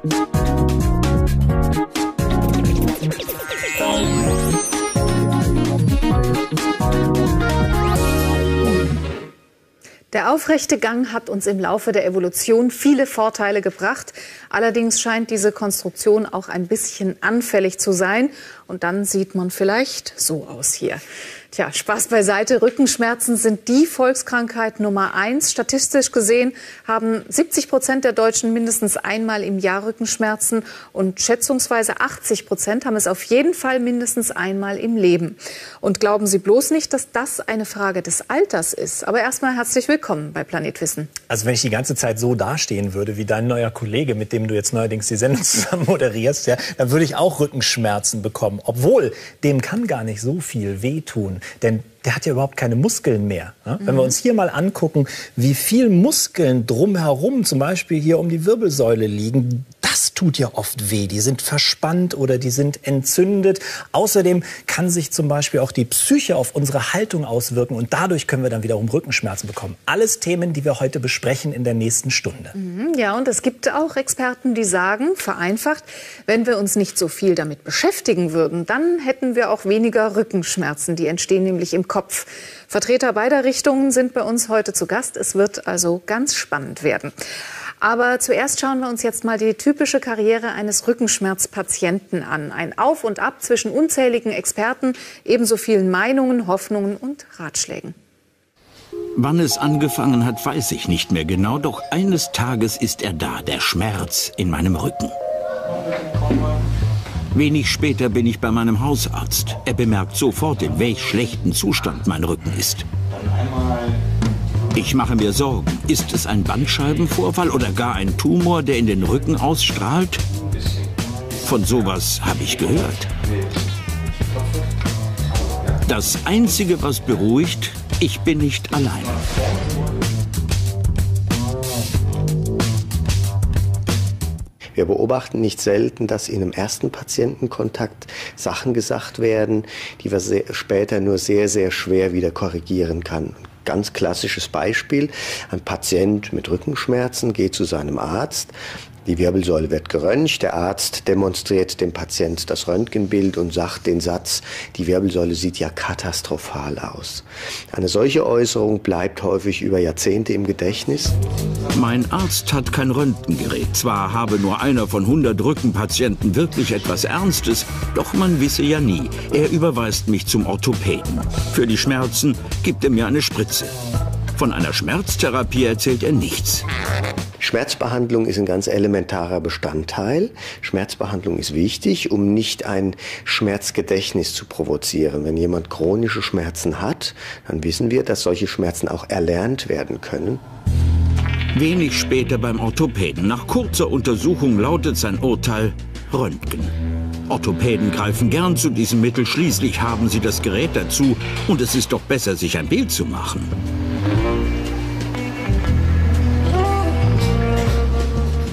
Der aufrechte Gang hat uns im Laufe der Evolution viele Vorteile gebracht. Allerdings scheint diese Konstruktion auch ein bisschen anfällig zu sein. Und dann sieht man vielleicht so aus hier. Tja, Spaß beiseite. Rückenschmerzen sind die Volkskrankheit Nummer eins. Statistisch gesehen haben 70 Prozent der Deutschen mindestens einmal im Jahr Rückenschmerzen und schätzungsweise 80 Prozent haben es auf jeden Fall mindestens einmal im Leben. Und glauben Sie bloß nicht, dass das eine Frage des Alters ist. Aber erstmal herzlich willkommen bei Planet Wissen. Also wenn ich die ganze Zeit so dastehen würde wie dein neuer Kollege, mit dem du jetzt neuerdings die Sendung zusammen moderierst, ja, dann würde ich auch Rückenschmerzen bekommen. Obwohl, dem kann gar nicht so viel wehtun. Denn der hat ja überhaupt keine Muskeln mehr. Ne? Mhm. Wenn wir uns hier mal angucken, wie viel Muskeln drumherum, zum Beispiel hier um die Wirbelsäule liegen, das tut ja oft weh. Die sind verspannt oder die sind entzündet. Außerdem kann sich zum Beispiel auch die Psyche auf unsere Haltung auswirken und dadurch können wir dann wiederum Rückenschmerzen bekommen. Alles Themen, die wir heute besprechen in der nächsten Stunde. Mhm, ja, und es gibt auch Experten, die sagen, vereinfacht, wenn wir uns nicht so viel damit beschäftigen würden, dann hätten wir auch weniger Rückenschmerzen. Die entstehen nämlich im Kopf. Vertreter beider Richtungen sind bei uns heute zu Gast. Es wird also ganz spannend werden. Aber zuerst schauen wir uns jetzt mal die typische Karriere eines Rückenschmerzpatienten an. Ein Auf und Ab zwischen unzähligen Experten, ebenso vielen Meinungen, Hoffnungen und Ratschlägen. Wann es angefangen hat, weiß ich nicht mehr genau, doch eines Tages ist er da, der Schmerz in meinem Rücken. Wenig später bin ich bei meinem Hausarzt. Er bemerkt sofort, in welch schlechten Zustand mein Rücken ist. Ich mache mir Sorgen. Ist es ein Bandscheibenvorfall oder gar ein Tumor, der in den Rücken ausstrahlt? Von sowas habe ich gehört. Das Einzige, was beruhigt, ich bin nicht allein. Wir beobachten nicht selten, dass in einem ersten Patientenkontakt Sachen gesagt werden, die wir später nur sehr, sehr schwer wieder korrigieren kann. Ganz klassisches Beispiel. Ein Patient mit Rückenschmerzen geht zu seinem Arzt die Wirbelsäule wird geröntgt. Der Arzt demonstriert dem Patient das Röntgenbild und sagt den Satz, die Wirbelsäule sieht ja katastrophal aus. Eine solche Äußerung bleibt häufig über Jahrzehnte im Gedächtnis. Mein Arzt hat kein Röntgengerät. Zwar habe nur einer von 100 Rückenpatienten wirklich etwas Ernstes, doch man wisse ja nie. Er überweist mich zum Orthopäden. Für die Schmerzen gibt er mir eine Spritze. Von einer Schmerztherapie erzählt er nichts. Schmerzbehandlung ist ein ganz elementarer Bestandteil. Schmerzbehandlung ist wichtig, um nicht ein Schmerzgedächtnis zu provozieren. Wenn jemand chronische Schmerzen hat, dann wissen wir, dass solche Schmerzen auch erlernt werden können. Wenig später beim Orthopäden. Nach kurzer Untersuchung lautet sein Urteil Röntgen. Orthopäden greifen gern zu diesem Mittel, schließlich haben sie das Gerät dazu und es ist doch besser, sich ein Bild zu machen.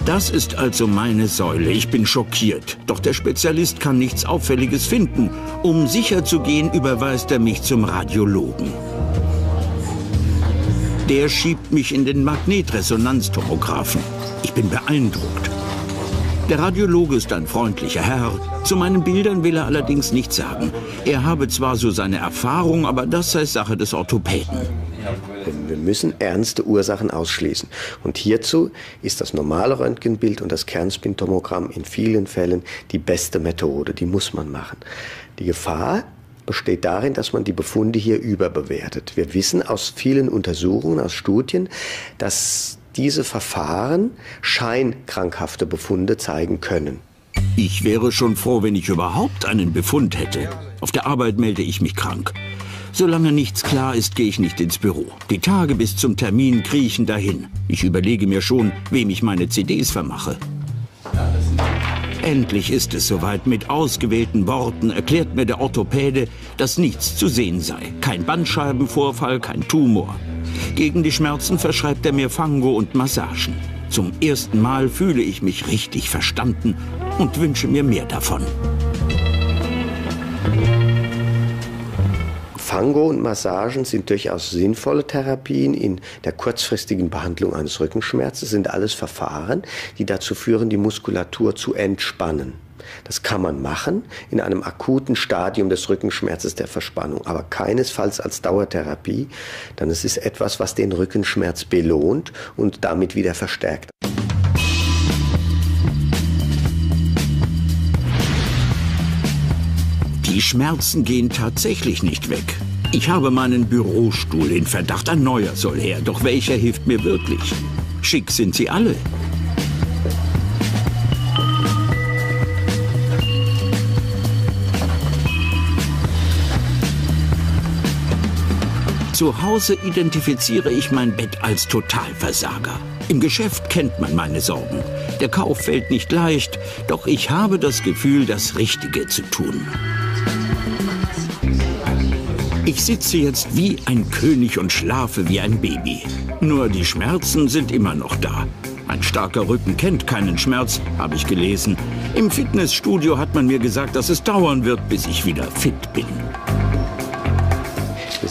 Das ist also meine Säule. Ich bin schockiert. Doch der Spezialist kann nichts Auffälliges finden. Um sicher zu gehen, überweist er mich zum Radiologen. Der schiebt mich in den Magnetresonanztomographen. Ich bin beeindruckt. Der Radiologe ist ein freundlicher Herr. Zu meinen Bildern will er allerdings nichts sagen. Er habe zwar so seine Erfahrung, aber das sei Sache des Orthopäden. Wir müssen ernste Ursachen ausschließen. Und hierzu ist das normale Röntgenbild und das Kernspintomogramm in vielen Fällen die beste Methode. Die muss man machen. Die Gefahr besteht darin, dass man die Befunde hier überbewertet. Wir wissen aus vielen Untersuchungen, aus Studien, dass diese Verfahren scheinkrankhafte Befunde zeigen können. Ich wäre schon froh, wenn ich überhaupt einen Befund hätte. Auf der Arbeit melde ich mich krank. Solange nichts klar ist, gehe ich nicht ins Büro. Die Tage bis zum Termin kriechen dahin. Ich überlege mir schon, wem ich meine CDs vermache. Endlich ist es soweit. Mit ausgewählten Worten erklärt mir der Orthopäde, dass nichts zu sehen sei. Kein Bandscheibenvorfall, kein Tumor. Gegen die Schmerzen verschreibt er mir Fango und Massagen. Zum ersten Mal fühle ich mich richtig verstanden und wünsche mir mehr davon. Fango und Massagen sind durchaus sinnvolle Therapien in der kurzfristigen Behandlung eines Rückenschmerzes. Sind alles Verfahren, die dazu führen, die Muskulatur zu entspannen. Das kann man machen in einem akuten Stadium des Rückenschmerzes der Verspannung, aber keinesfalls als Dauertherapie, denn es ist etwas, was den Rückenschmerz belohnt und damit wieder verstärkt. Die Schmerzen gehen tatsächlich nicht weg. Ich habe meinen Bürostuhl in Verdacht, ein neuer soll her. Doch welcher hilft mir wirklich? Schick sind sie alle. Zu Hause identifiziere ich mein Bett als Totalversager. Im Geschäft kennt man meine Sorgen. Der Kauf fällt nicht leicht, doch ich habe das Gefühl, das Richtige zu tun. Ich sitze jetzt wie ein König und schlafe wie ein Baby. Nur die Schmerzen sind immer noch da. Mein starker Rücken kennt keinen Schmerz, habe ich gelesen. Im Fitnessstudio hat man mir gesagt, dass es dauern wird, bis ich wieder fit bin.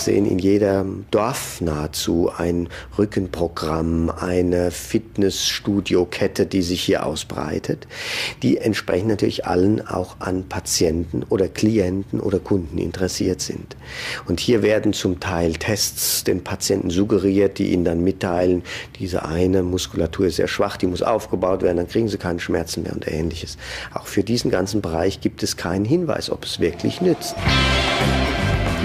Sehen in jedem Dorf nahezu ein Rückenprogramm, eine Fitnessstudio-Kette, die sich hier ausbreitet. Die entsprechend natürlich allen auch an Patienten oder Klienten oder Kunden interessiert sind. Und hier werden zum Teil Tests den Patienten suggeriert, die ihnen dann mitteilen, diese eine Muskulatur ist sehr schwach, die muss aufgebaut werden, dann kriegen sie keine Schmerzen mehr und ähnliches. Auch für diesen ganzen Bereich gibt es keinen Hinweis, ob es wirklich nützt.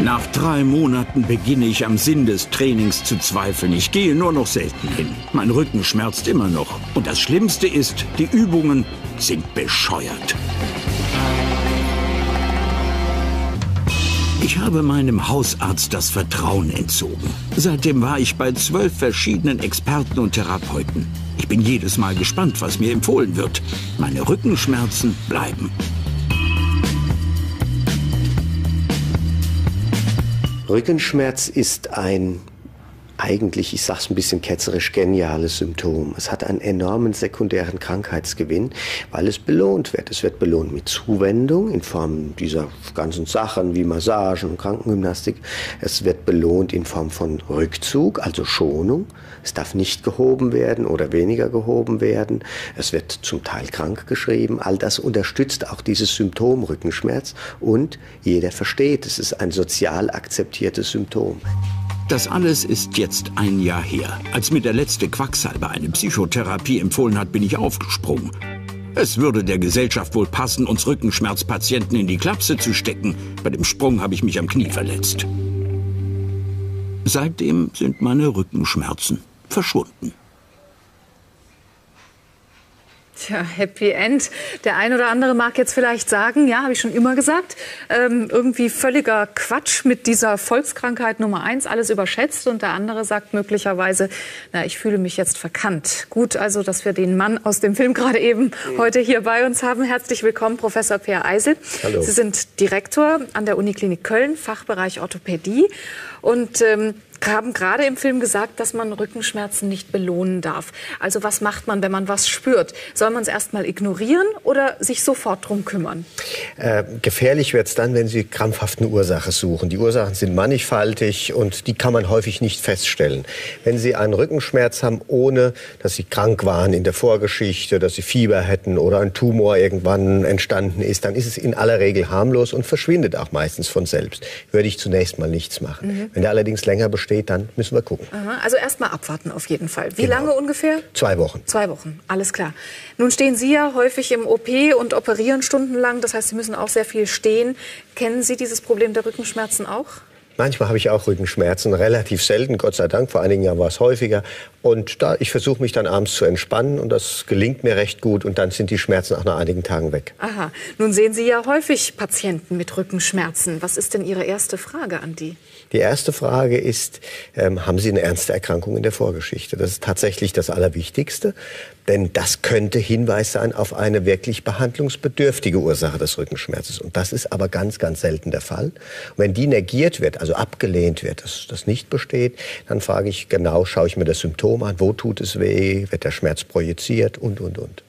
Nach drei Monaten beginne ich am Sinn des Trainings zu zweifeln. Ich gehe nur noch selten hin. Mein Rücken schmerzt immer noch. Und das Schlimmste ist, die Übungen sind bescheuert. Ich habe meinem Hausarzt das Vertrauen entzogen. Seitdem war ich bei zwölf verschiedenen Experten und Therapeuten. Ich bin jedes Mal gespannt, was mir empfohlen wird. Meine Rückenschmerzen bleiben. Rückenschmerz ist ein eigentlich, ich sage es ein bisschen ketzerisch, geniales Symptom. Es hat einen enormen sekundären Krankheitsgewinn, weil es belohnt wird. Es wird belohnt mit Zuwendung in Form dieser ganzen Sachen wie Massagen und Krankengymnastik. Es wird belohnt in Form von Rückzug, also Schonung. Es darf nicht gehoben werden oder weniger gehoben werden. Es wird zum Teil krank geschrieben. All das unterstützt auch dieses Symptom Rückenschmerz und jeder versteht, es ist ein sozial akzeptiertes Symptom. Das alles ist jetzt ein Jahr her. Als mir der letzte Quacksalber eine Psychotherapie empfohlen hat, bin ich aufgesprungen. Es würde der Gesellschaft wohl passen, uns Rückenschmerzpatienten in die Klapse zu stecken. Bei dem Sprung habe ich mich am Knie verletzt. Seitdem sind meine Rückenschmerzen verschwunden. Tja, Happy End. Der ein oder andere mag jetzt vielleicht sagen, ja, habe ich schon immer gesagt, ähm, irgendwie völliger Quatsch mit dieser Volkskrankheit Nummer eins, alles überschätzt. Und der andere sagt möglicherweise, na, ich fühle mich jetzt verkannt. Gut, also, dass wir den Mann aus dem Film gerade eben mhm. heute hier bei uns haben. Herzlich willkommen, Professor Peer Eisel. Hallo. Sie sind Direktor an der Uniklinik Köln, Fachbereich Orthopädie. Und ähm, haben gerade im Film gesagt, dass man Rückenschmerzen nicht belohnen darf. Also was macht man, wenn man was spürt? Soll man es erst mal ignorieren oder sich sofort drum kümmern? Äh, gefährlich wird es dann, wenn Sie krampfhaft eine Ursache suchen. Die Ursachen sind mannigfaltig und die kann man häufig nicht feststellen. Wenn Sie einen Rückenschmerz haben, ohne dass Sie krank waren in der Vorgeschichte, dass Sie Fieber hätten oder ein Tumor irgendwann entstanden ist, dann ist es in aller Regel harmlos und verschwindet auch meistens von selbst. Würde ich zunächst mal nichts machen. Mhm. Wenn der allerdings länger besteht, steht, dann müssen wir gucken. Aha, also erst mal abwarten auf jeden Fall. Wie genau. lange ungefähr? Zwei Wochen. Zwei Wochen, alles klar. Nun stehen Sie ja häufig im OP und operieren stundenlang. Das heißt, Sie müssen auch sehr viel stehen. Kennen Sie dieses Problem der Rückenschmerzen auch? Manchmal habe ich auch Rückenschmerzen, relativ selten, Gott sei Dank. Vor einigen Jahren war es häufiger. Und da, ich versuche mich dann abends zu entspannen und das gelingt mir recht gut und dann sind die Schmerzen auch nach einigen Tagen weg. Aha. Nun sehen Sie ja häufig Patienten mit Rückenschmerzen. Was ist denn Ihre erste Frage an die? Die erste Frage ist, ähm, haben Sie eine ernste Erkrankung in der Vorgeschichte? Das ist tatsächlich das Allerwichtigste, denn das könnte Hinweis sein auf eine wirklich behandlungsbedürftige Ursache des Rückenschmerzes. Und das ist aber ganz, ganz selten der Fall. Und wenn die negiert wird, also abgelehnt wird, dass das nicht besteht, dann frage ich genau, schaue ich mir das Symptom an, wo tut es weh, wird der Schmerz projiziert und, und, und.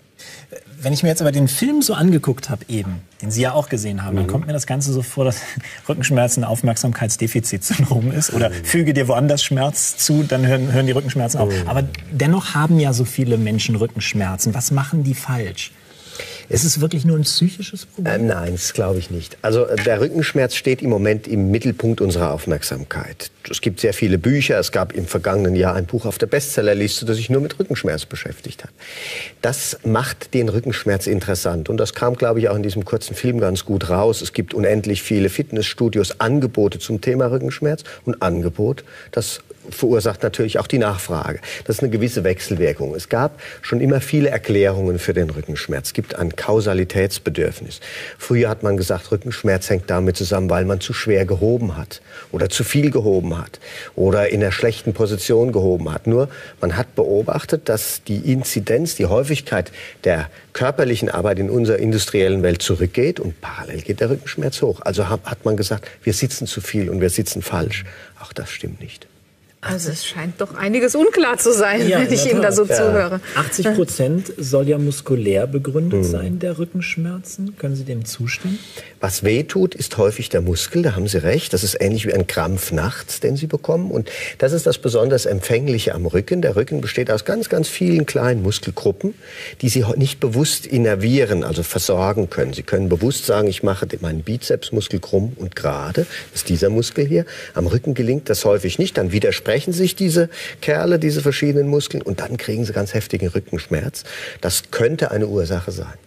Wenn ich mir jetzt aber den Film so angeguckt habe eben, den Sie ja auch gesehen haben, mhm. dann kommt mir das Ganze so vor, dass Rückenschmerzen Aufmerksamkeitsdefizitsyndrom ist. Oder mhm. füge dir woanders Schmerz zu, dann hören, hören die Rückenschmerzen auf. Mhm. Aber dennoch haben ja so viele Menschen Rückenschmerzen. Was machen die falsch? Ist es wirklich nur ein psychisches Problem? Ähm, nein, das glaube ich nicht. Also äh, der Rückenschmerz steht im Moment im Mittelpunkt unserer Aufmerksamkeit. Es gibt sehr viele Bücher. Es gab im vergangenen Jahr ein Buch auf der Bestsellerliste, das sich nur mit Rückenschmerz beschäftigt hat. Das macht den Rückenschmerz interessant. Und das kam, glaube ich, auch in diesem kurzen Film ganz gut raus. Es gibt unendlich viele Fitnessstudios, Angebote zum Thema Rückenschmerz und Angebot, das verursacht natürlich auch die Nachfrage. Das ist eine gewisse Wechselwirkung. Es gab schon immer viele Erklärungen für den Rückenschmerz. Es gibt ein Kausalitätsbedürfnis. Früher hat man gesagt, Rückenschmerz hängt damit zusammen, weil man zu schwer gehoben hat oder zu viel gehoben hat oder in einer schlechten Position gehoben hat. Nur man hat beobachtet, dass die Inzidenz, die Häufigkeit der körperlichen Arbeit in unserer industriellen Welt zurückgeht und parallel geht der Rückenschmerz hoch. Also hat man gesagt, wir sitzen zu viel und wir sitzen falsch. Auch das stimmt nicht. Also es scheint doch einiges unklar zu sein, ja, wenn ich Ihnen da so ja. zuhöre. 80 Prozent soll ja muskulär begründet mhm. sein, der Rückenschmerzen. Können Sie dem zustimmen? Was weh tut, ist häufig der Muskel, da haben Sie recht. Das ist ähnlich wie ein Krampf nachts, den Sie bekommen. Und das ist das besonders Empfängliche am Rücken. Der Rücken besteht aus ganz, ganz vielen kleinen Muskelgruppen, die Sie nicht bewusst innervieren, also versorgen können. Sie können bewusst sagen, ich mache meinen Bizepsmuskel krumm und gerade. Das ist dieser Muskel hier. Am Rücken gelingt das häufig nicht. Dann widersprechen brechen sich diese Kerle, diese verschiedenen Muskeln und dann kriegen sie ganz heftigen Rückenschmerz. Das könnte eine Ursache sein.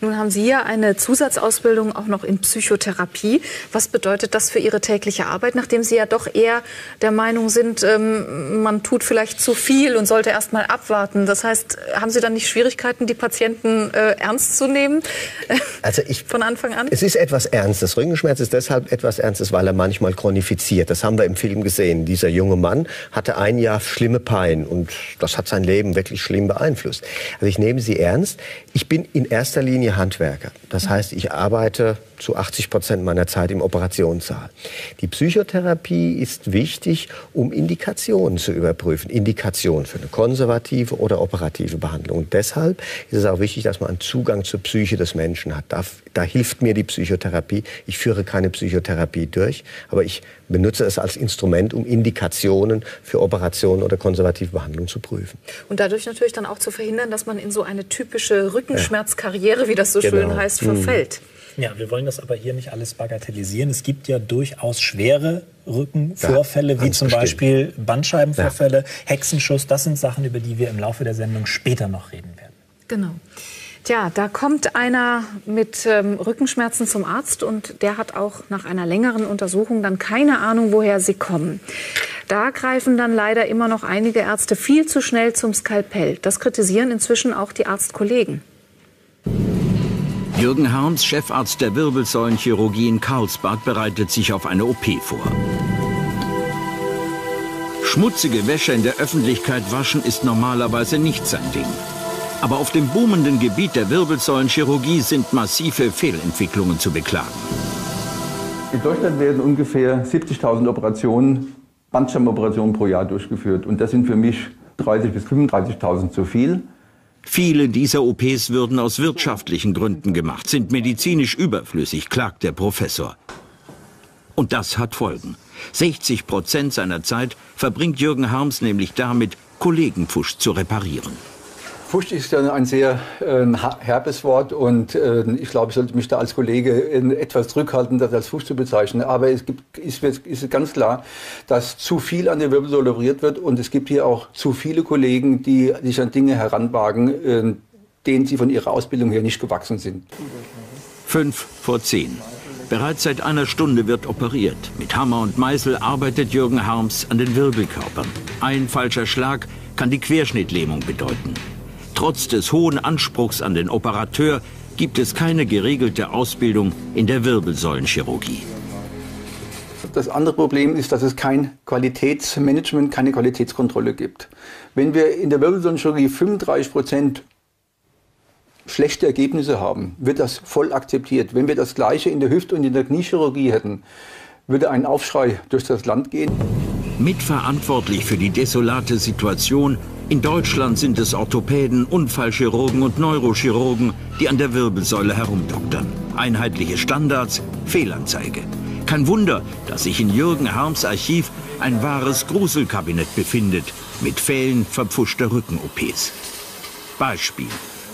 Nun haben Sie ja eine Zusatzausbildung auch noch in Psychotherapie. Was bedeutet das für Ihre tägliche Arbeit, nachdem Sie ja doch eher der Meinung sind, ähm, man tut vielleicht zu viel und sollte erst mal abwarten? Das heißt, haben Sie dann nicht Schwierigkeiten, die Patienten äh, ernst zu nehmen? Also ich, von Anfang an? Es ist etwas Ernstes. Rückenschmerz ist deshalb etwas Ernstes, weil er manchmal chronifiziert. Das haben wir im Film gesehen. Dieser junge Mann hatte ein Jahr schlimme Pein und das hat sein Leben wirklich schlimm beeinflusst. Also ich nehme Sie ernst. Ich bin in erster Linie Handwerker. Das heißt, ich arbeite zu 80 Prozent meiner Zeit im Operationssaal. Die Psychotherapie ist wichtig, um Indikationen zu überprüfen. Indikationen für eine konservative oder operative Behandlung. Und deshalb ist es auch wichtig, dass man einen Zugang zur Psyche des Menschen hat. Da, da hilft mir die Psychotherapie. Ich führe keine Psychotherapie durch, aber ich benutze es als Instrument, um Indikationen für Operationen oder konservative Behandlung zu prüfen. Und dadurch natürlich dann auch zu verhindern, dass man in so eine typische Rückenschmerzkarriere, wie das so genau. schön heißt, verfällt. Ja, wir wollen das aber hier nicht alles bagatellisieren. Es gibt ja durchaus schwere Rückenvorfälle, ja, wie zum bestimmt. Beispiel Bandscheibenvorfälle, ja. Hexenschuss. Das sind Sachen, über die wir im Laufe der Sendung später noch reden werden. Genau. Tja, da kommt einer mit ähm, Rückenschmerzen zum Arzt und der hat auch nach einer längeren Untersuchung dann keine Ahnung, woher sie kommen. Da greifen dann leider immer noch einige Ärzte viel zu schnell zum Skalpell. Das kritisieren inzwischen auch die Arztkollegen. Jürgen Harms, Chefarzt der Wirbelsäulenchirurgie in Karlsbad, bereitet sich auf eine OP vor. Schmutzige Wäsche in der Öffentlichkeit waschen ist normalerweise nicht sein Ding. Aber auf dem boomenden Gebiet der Wirbelsäulenchirurgie sind massive Fehlentwicklungen zu beklagen. In Deutschland werden ungefähr 70.000 Operationen, Bandscheibenoperationen pro Jahr durchgeführt. Und das sind für mich 30.000 bis 35.000 zu viel. Viele dieser OPs würden aus wirtschaftlichen Gründen gemacht, sind medizinisch überflüssig, klagt der Professor. Und das hat Folgen. 60 Prozent seiner Zeit verbringt Jürgen Harms nämlich damit, Kollegenpfusch zu reparieren. Pfusch ist ja ein sehr äh, herbes Wort und äh, ich glaube, ich sollte mich da als Kollege etwas zurückhalten, das als Pfusch zu bezeichnen. Aber es gibt, ist, ist ganz klar, dass zu viel an der Wirbelsäule operiert wird und es gibt hier auch zu viele Kollegen, die sich an Dinge heranwagen, äh, denen sie von ihrer Ausbildung her nicht gewachsen sind. Fünf vor zehn. Bereits seit einer Stunde wird operiert. Mit Hammer und Meißel arbeitet Jürgen Harms an den Wirbelkörpern. Ein falscher Schlag kann die Querschnittlähmung bedeuten. Trotz des hohen Anspruchs an den Operateur gibt es keine geregelte Ausbildung in der Wirbelsäulenchirurgie. Das andere Problem ist, dass es kein Qualitätsmanagement, keine Qualitätskontrolle gibt. Wenn wir in der Wirbelsäulenchirurgie 35 Prozent schlechte Ergebnisse haben, wird das voll akzeptiert. Wenn wir das Gleiche in der Hüft- und in der Kniechirurgie hätten, würde ein Aufschrei durch das Land gehen. Mitverantwortlich für die desolate Situation In Deutschland sind es Orthopäden, Unfallchirurgen und Neurochirurgen, die an der Wirbelsäule herumdoktern. Einheitliche Standards, Fehlanzeige. Kein Wunder, dass sich in Jürgen Harms Archiv ein wahres Gruselkabinett befindet mit Fällen verpfuschter Rücken-OPs. Beispiel.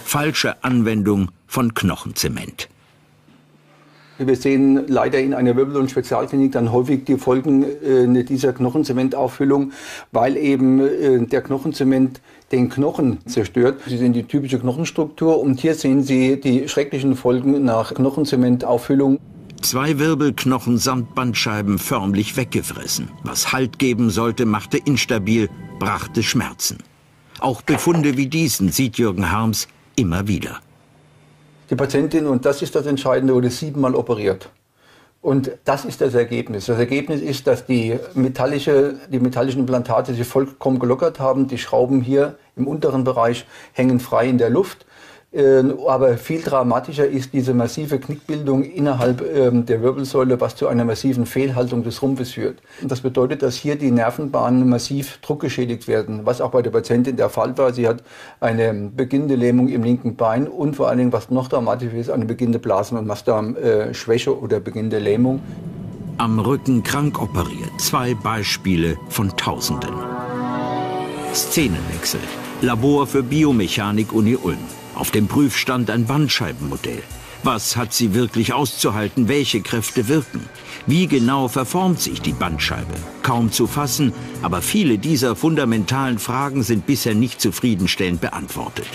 Falsche Anwendung von Knochenzement. Wir sehen leider in einer Wirbel- und Spezialklinik dann häufig die Folgen äh, dieser Knochenzementauffüllung, weil eben äh, der Knochenzement den Knochen zerstört. Sie sehen die typische Knochenstruktur und hier sehen Sie die schrecklichen Folgen nach Knochenzementauffüllung. Zwei Wirbelknochen samt Bandscheiben förmlich weggefressen. Was Halt geben sollte, machte instabil, brachte Schmerzen. Auch Befunde wie diesen sieht Jürgen Harms immer wieder. Die Patientin, und das ist das Entscheidende, wurde siebenmal operiert. Und das ist das Ergebnis. Das Ergebnis ist, dass die, metallische, die metallischen Implantate sich vollkommen gelockert haben. Die Schrauben hier im unteren Bereich hängen frei in der Luft. Ähm, aber viel dramatischer ist diese massive Knickbildung innerhalb ähm, der Wirbelsäule, was zu einer massiven Fehlhaltung des Rumpfes führt. Das bedeutet, dass hier die Nervenbahnen massiv druckgeschädigt werden, was auch bei der Patientin der Fall war. Sie hat eine beginnende Lähmung im linken Bein und vor allen Dingen, was noch dramatischer ist, eine beginnende Blasen- und Mastdarmschwäche oder beginnende Lähmung. Am Rücken krank operiert. Zwei Beispiele von Tausenden. Szenenwechsel. Labor für Biomechanik Uni Ulm. Auf dem Prüfstand ein Bandscheibenmodell. Was hat sie wirklich auszuhalten? Welche Kräfte wirken? Wie genau verformt sich die Bandscheibe? Kaum zu fassen, aber viele dieser fundamentalen Fragen sind bisher nicht zufriedenstellend beantwortet.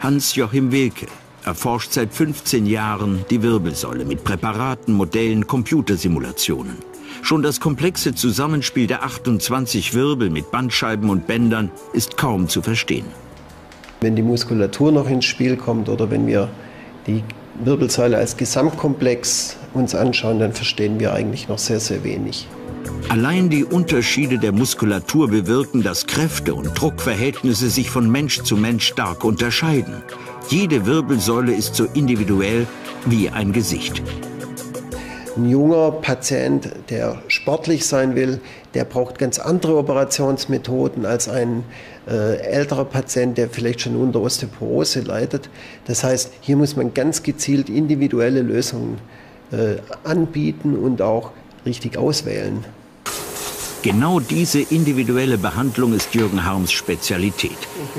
Hans-Joachim Wilke erforscht seit 15 Jahren die Wirbelsäule mit Präparaten, Modellen, Computersimulationen. Schon das komplexe Zusammenspiel der 28 Wirbel mit Bandscheiben und Bändern ist kaum zu verstehen. Wenn die Muskulatur noch ins Spiel kommt oder wenn wir die Wirbelsäule als Gesamtkomplex uns anschauen, dann verstehen wir eigentlich noch sehr, sehr wenig. Allein die Unterschiede der Muskulatur bewirken, dass Kräfte und Druckverhältnisse sich von Mensch zu Mensch stark unterscheiden. Jede Wirbelsäule ist so individuell wie ein Gesicht. Ein junger Patient, der sportlich sein will, der braucht ganz andere Operationsmethoden als ein äh, älterer Patient, der vielleicht schon unter Osteoporose leidet. Das heißt, hier muss man ganz gezielt individuelle Lösungen äh, anbieten und auch richtig auswählen. Genau diese individuelle Behandlung ist Jürgen Harms Spezialität.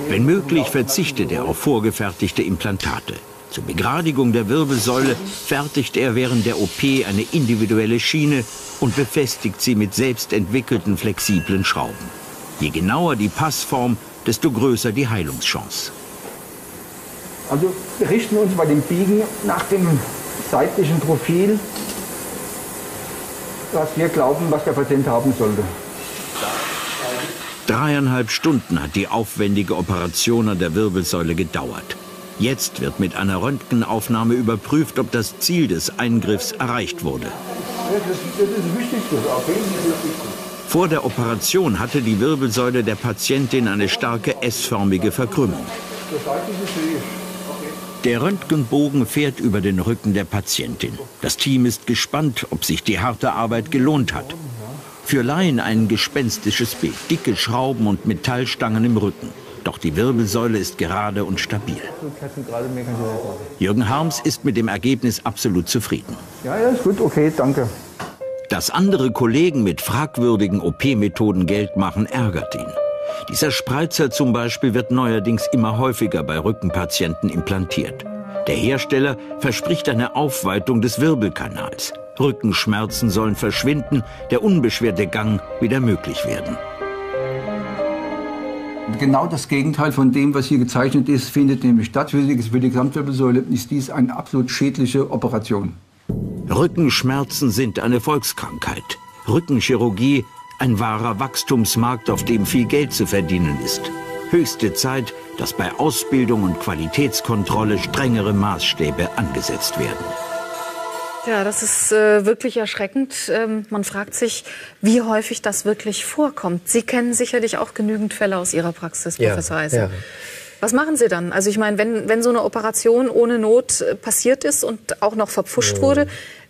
Wenn möglich verzichtet er auf vorgefertigte Implantate. Zur Begradigung der Wirbelsäule fertigt er während der OP eine individuelle Schiene und befestigt sie mit selbst entwickelten flexiblen Schrauben. Je genauer die Passform, desto größer die Heilungschance. Also wir richten uns bei dem Biegen nach dem seitlichen Profil, was wir glauben, was der Patient haben sollte. Dreieinhalb Stunden hat die aufwendige Operation an der Wirbelsäule gedauert. Jetzt wird mit einer Röntgenaufnahme überprüft, ob das Ziel des Eingriffs erreicht wurde. Vor der Operation hatte die Wirbelsäule der Patientin eine starke S-förmige Verkrümmung. Der Röntgenbogen fährt über den Rücken der Patientin. Das Team ist gespannt, ob sich die harte Arbeit gelohnt hat. Für Laien ein gespenstisches Bild, dicke Schrauben und Metallstangen im Rücken. Doch die Wirbelsäule ist gerade und stabil. Jürgen Harms ist mit dem Ergebnis absolut zufrieden. Ja, ja, ist gut, okay, danke. Dass andere Kollegen mit fragwürdigen OP-Methoden Geld machen, ärgert ihn. Dieser Spreizer zum Beispiel wird neuerdings immer häufiger bei Rückenpatienten implantiert. Der Hersteller verspricht eine Aufweitung des Wirbelkanals. Rückenschmerzen sollen verschwinden, der unbeschwerte Gang wieder möglich werden. Genau das Gegenteil von dem, was hier gezeichnet ist, findet nämlich statt. Für die, für die Gesamtwirbelsäule ist dies eine absolut schädliche Operation. Rückenschmerzen sind eine Volkskrankheit. Rückenchirurgie ein wahrer Wachstumsmarkt, auf dem viel Geld zu verdienen ist. Höchste Zeit, dass bei Ausbildung und Qualitätskontrolle strengere Maßstäbe angesetzt werden. Ja, das ist äh, wirklich erschreckend. Ähm, man fragt sich, wie häufig das wirklich vorkommt. Sie kennen sicherlich auch genügend Fälle aus Ihrer Praxis, Professor Eise. Ja. Was machen Sie dann? Also ich meine, wenn, wenn so eine Operation ohne Not äh, passiert ist und auch noch verpfuscht mhm. wurde,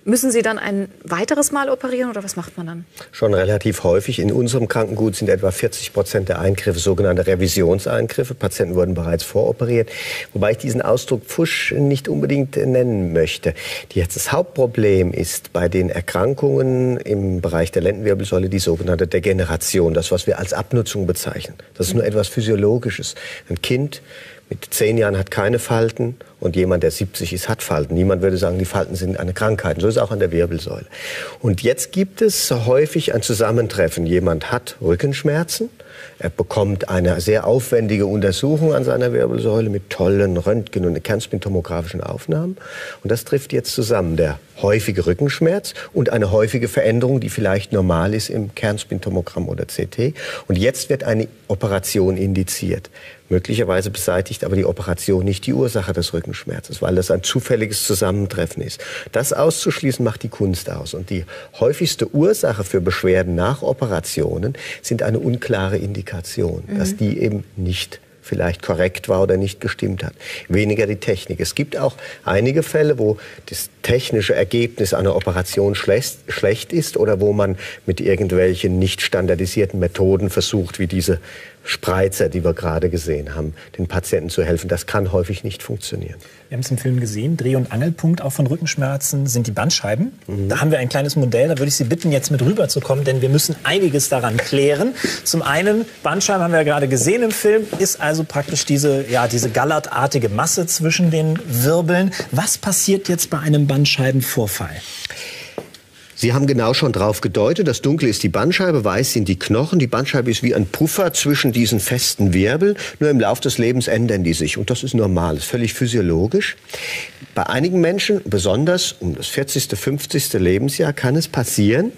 Müssen Sie dann ein weiteres Mal operieren oder was macht man dann? Schon relativ häufig. In unserem Krankengut sind etwa 40 Prozent der Eingriffe sogenannte Revisionseingriffe. Patienten wurden bereits voroperiert. Wobei ich diesen Ausdruck Pfusch nicht unbedingt nennen möchte. Das Hauptproblem ist bei den Erkrankungen im Bereich der Lendenwirbelsäule die sogenannte Degeneration. Das, was wir als Abnutzung bezeichnen. Das ist nur etwas Physiologisches. Ein Kind mit zehn Jahren hat keine Falten und jemand, der 70 ist, hat Falten. Niemand würde sagen, die Falten sind eine Krankheit. So ist es auch an der Wirbelsäule. Und jetzt gibt es häufig ein Zusammentreffen. Jemand hat Rückenschmerzen, er bekommt eine sehr aufwendige Untersuchung an seiner Wirbelsäule mit tollen Röntgen- und kernspintomografischen Aufnahmen. Und das trifft jetzt zusammen. Der häufige Rückenschmerz und eine häufige Veränderung, die vielleicht normal ist im Kernspintomogramm oder CT. Und jetzt wird eine Operation indiziert. Möglicherweise beseitigt aber die Operation nicht die Ursache des Rückenschmerzes, weil das ein zufälliges Zusammentreffen ist. Das auszuschließen macht die Kunst aus. Und die häufigste Ursache für Beschwerden nach Operationen sind eine unklare Indikation, mhm. dass die eben nicht vielleicht korrekt war oder nicht gestimmt hat. Weniger die Technik. Es gibt auch einige Fälle, wo das technische Ergebnis einer Operation schlecht, schlecht ist oder wo man mit irgendwelchen nicht standardisierten Methoden versucht, wie diese Spreizer, die wir gerade gesehen haben, den Patienten zu helfen. Das kann häufig nicht funktionieren. Wir haben es im Film gesehen. Dreh- und Angelpunkt auch von Rückenschmerzen sind die Bandscheiben. Mhm. Da haben wir ein kleines Modell. Da würde ich Sie bitten, jetzt mit rüberzukommen, denn wir müssen einiges daran klären. Zum einen, Bandscheiben haben wir ja gerade gesehen im Film, ist also praktisch diese, ja, diese gallertartige Masse zwischen den Wirbeln. Was passiert jetzt bei einem Bandscheibenvorfall? Sie haben genau schon drauf gedeutet. Das Dunkle ist die Bandscheibe, weiß sind die Knochen. Die Bandscheibe ist wie ein Puffer zwischen diesen festen Wirbeln. Nur im Laufe des Lebens ändern die sich. Und das ist normal, ist völlig physiologisch. Bei einigen Menschen, besonders um das 40., 50. Lebensjahr, kann es passieren,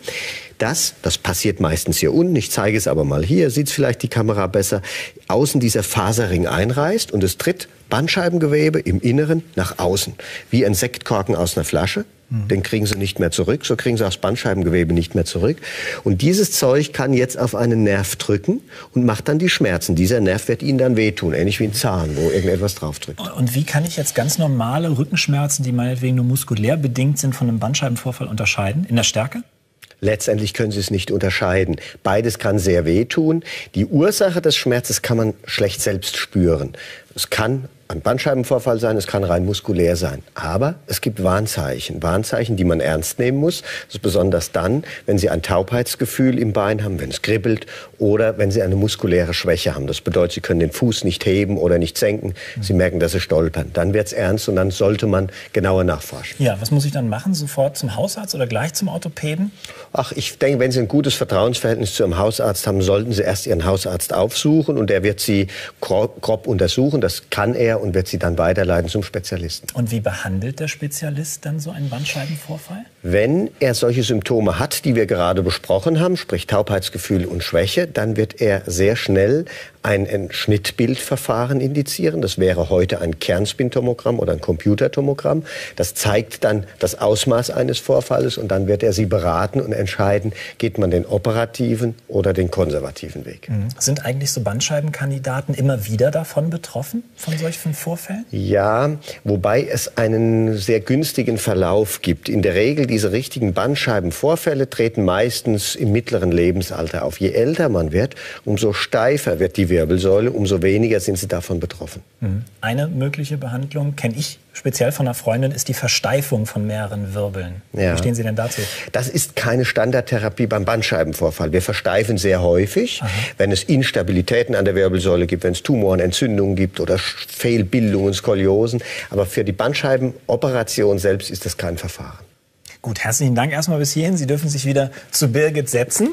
dass, das passiert meistens hier unten, ich zeige es aber mal hier, sieht vielleicht die Kamera besser, außen dieser Faserring einreißt und es tritt Bandscheibengewebe im Inneren nach außen, wie ein Sektkorken aus einer Flasche. Den kriegen sie nicht mehr zurück, so kriegen sie auch das Bandscheibengewebe nicht mehr zurück. Und dieses Zeug kann jetzt auf einen Nerv drücken und macht dann die Schmerzen. Dieser Nerv wird ihnen dann wehtun, ähnlich wie ein Zahn, wo irgendetwas draufdrückt. Und wie kann ich jetzt ganz normale Rückenschmerzen, die meinetwegen nur muskulär bedingt sind, von einem Bandscheibenvorfall unterscheiden? In der Stärke? Letztendlich können Sie es nicht unterscheiden. Beides kann sehr wehtun. Die Ursache des Schmerzes kann man schlecht selbst spüren. Es kann ein Bandscheibenvorfall sein, es kann rein muskulär sein. Aber es gibt Warnzeichen. Warnzeichen, die man ernst nehmen muss. Das ist besonders dann, wenn Sie ein Taubheitsgefühl im Bein haben, wenn es kribbelt oder wenn Sie eine muskuläre Schwäche haben. Das bedeutet, Sie können den Fuß nicht heben oder nicht senken. Sie merken, dass Sie stolpern. Dann wird es ernst und dann sollte man genauer nachforschen. Ja, was muss ich dann machen? Sofort zum Hausarzt oder gleich zum Orthopäden? Ach, ich denke, wenn Sie ein gutes Vertrauensverhältnis zu Ihrem Hausarzt haben, sollten Sie erst Ihren Hausarzt aufsuchen und der wird Sie grob, grob untersuchen. Das kann er und wird sie dann weiterleiten zum Spezialisten. Und wie behandelt der Spezialist dann so einen Bandscheibenvorfall? Wenn er solche Symptome hat, die wir gerade besprochen haben, sprich Taubheitsgefühl und Schwäche, dann wird er sehr schnell ein Schnittbildverfahren indizieren. Das wäre heute ein Kernspintomogramm oder ein Computertomogramm. Das zeigt dann das Ausmaß eines Vorfalles und dann wird er Sie beraten und entscheiden, geht man den operativen oder den konservativen Weg. Mhm. Sind eigentlich so Bandscheibenkandidaten immer wieder davon betroffen, von solchen Vorfällen? Ja, wobei es einen sehr günstigen Verlauf gibt. In der Regel diese richtigen Bandscheibenvorfälle treten meistens im mittleren Lebensalter auf. Je älter man wird, umso steifer wird die Wirbelsäule, umso weniger sind sie davon betroffen. Mhm. Eine mögliche Behandlung kenne ich speziell von einer Freundin, ist die Versteifung von mehreren Wirbeln. Ja. Wie stehen Sie denn dazu? Das ist keine Standardtherapie beim Bandscheibenvorfall. Wir versteifen sehr häufig, Aha. wenn es Instabilitäten an der Wirbelsäule gibt, wenn es Tumoren, Entzündungen gibt oder Fehlbildungen, Skoliosen. Aber für die Bandscheibenoperation selbst ist das kein Verfahren. Gut, herzlichen Dank erstmal bis hierhin. Sie dürfen sich wieder zu Birgit setzen.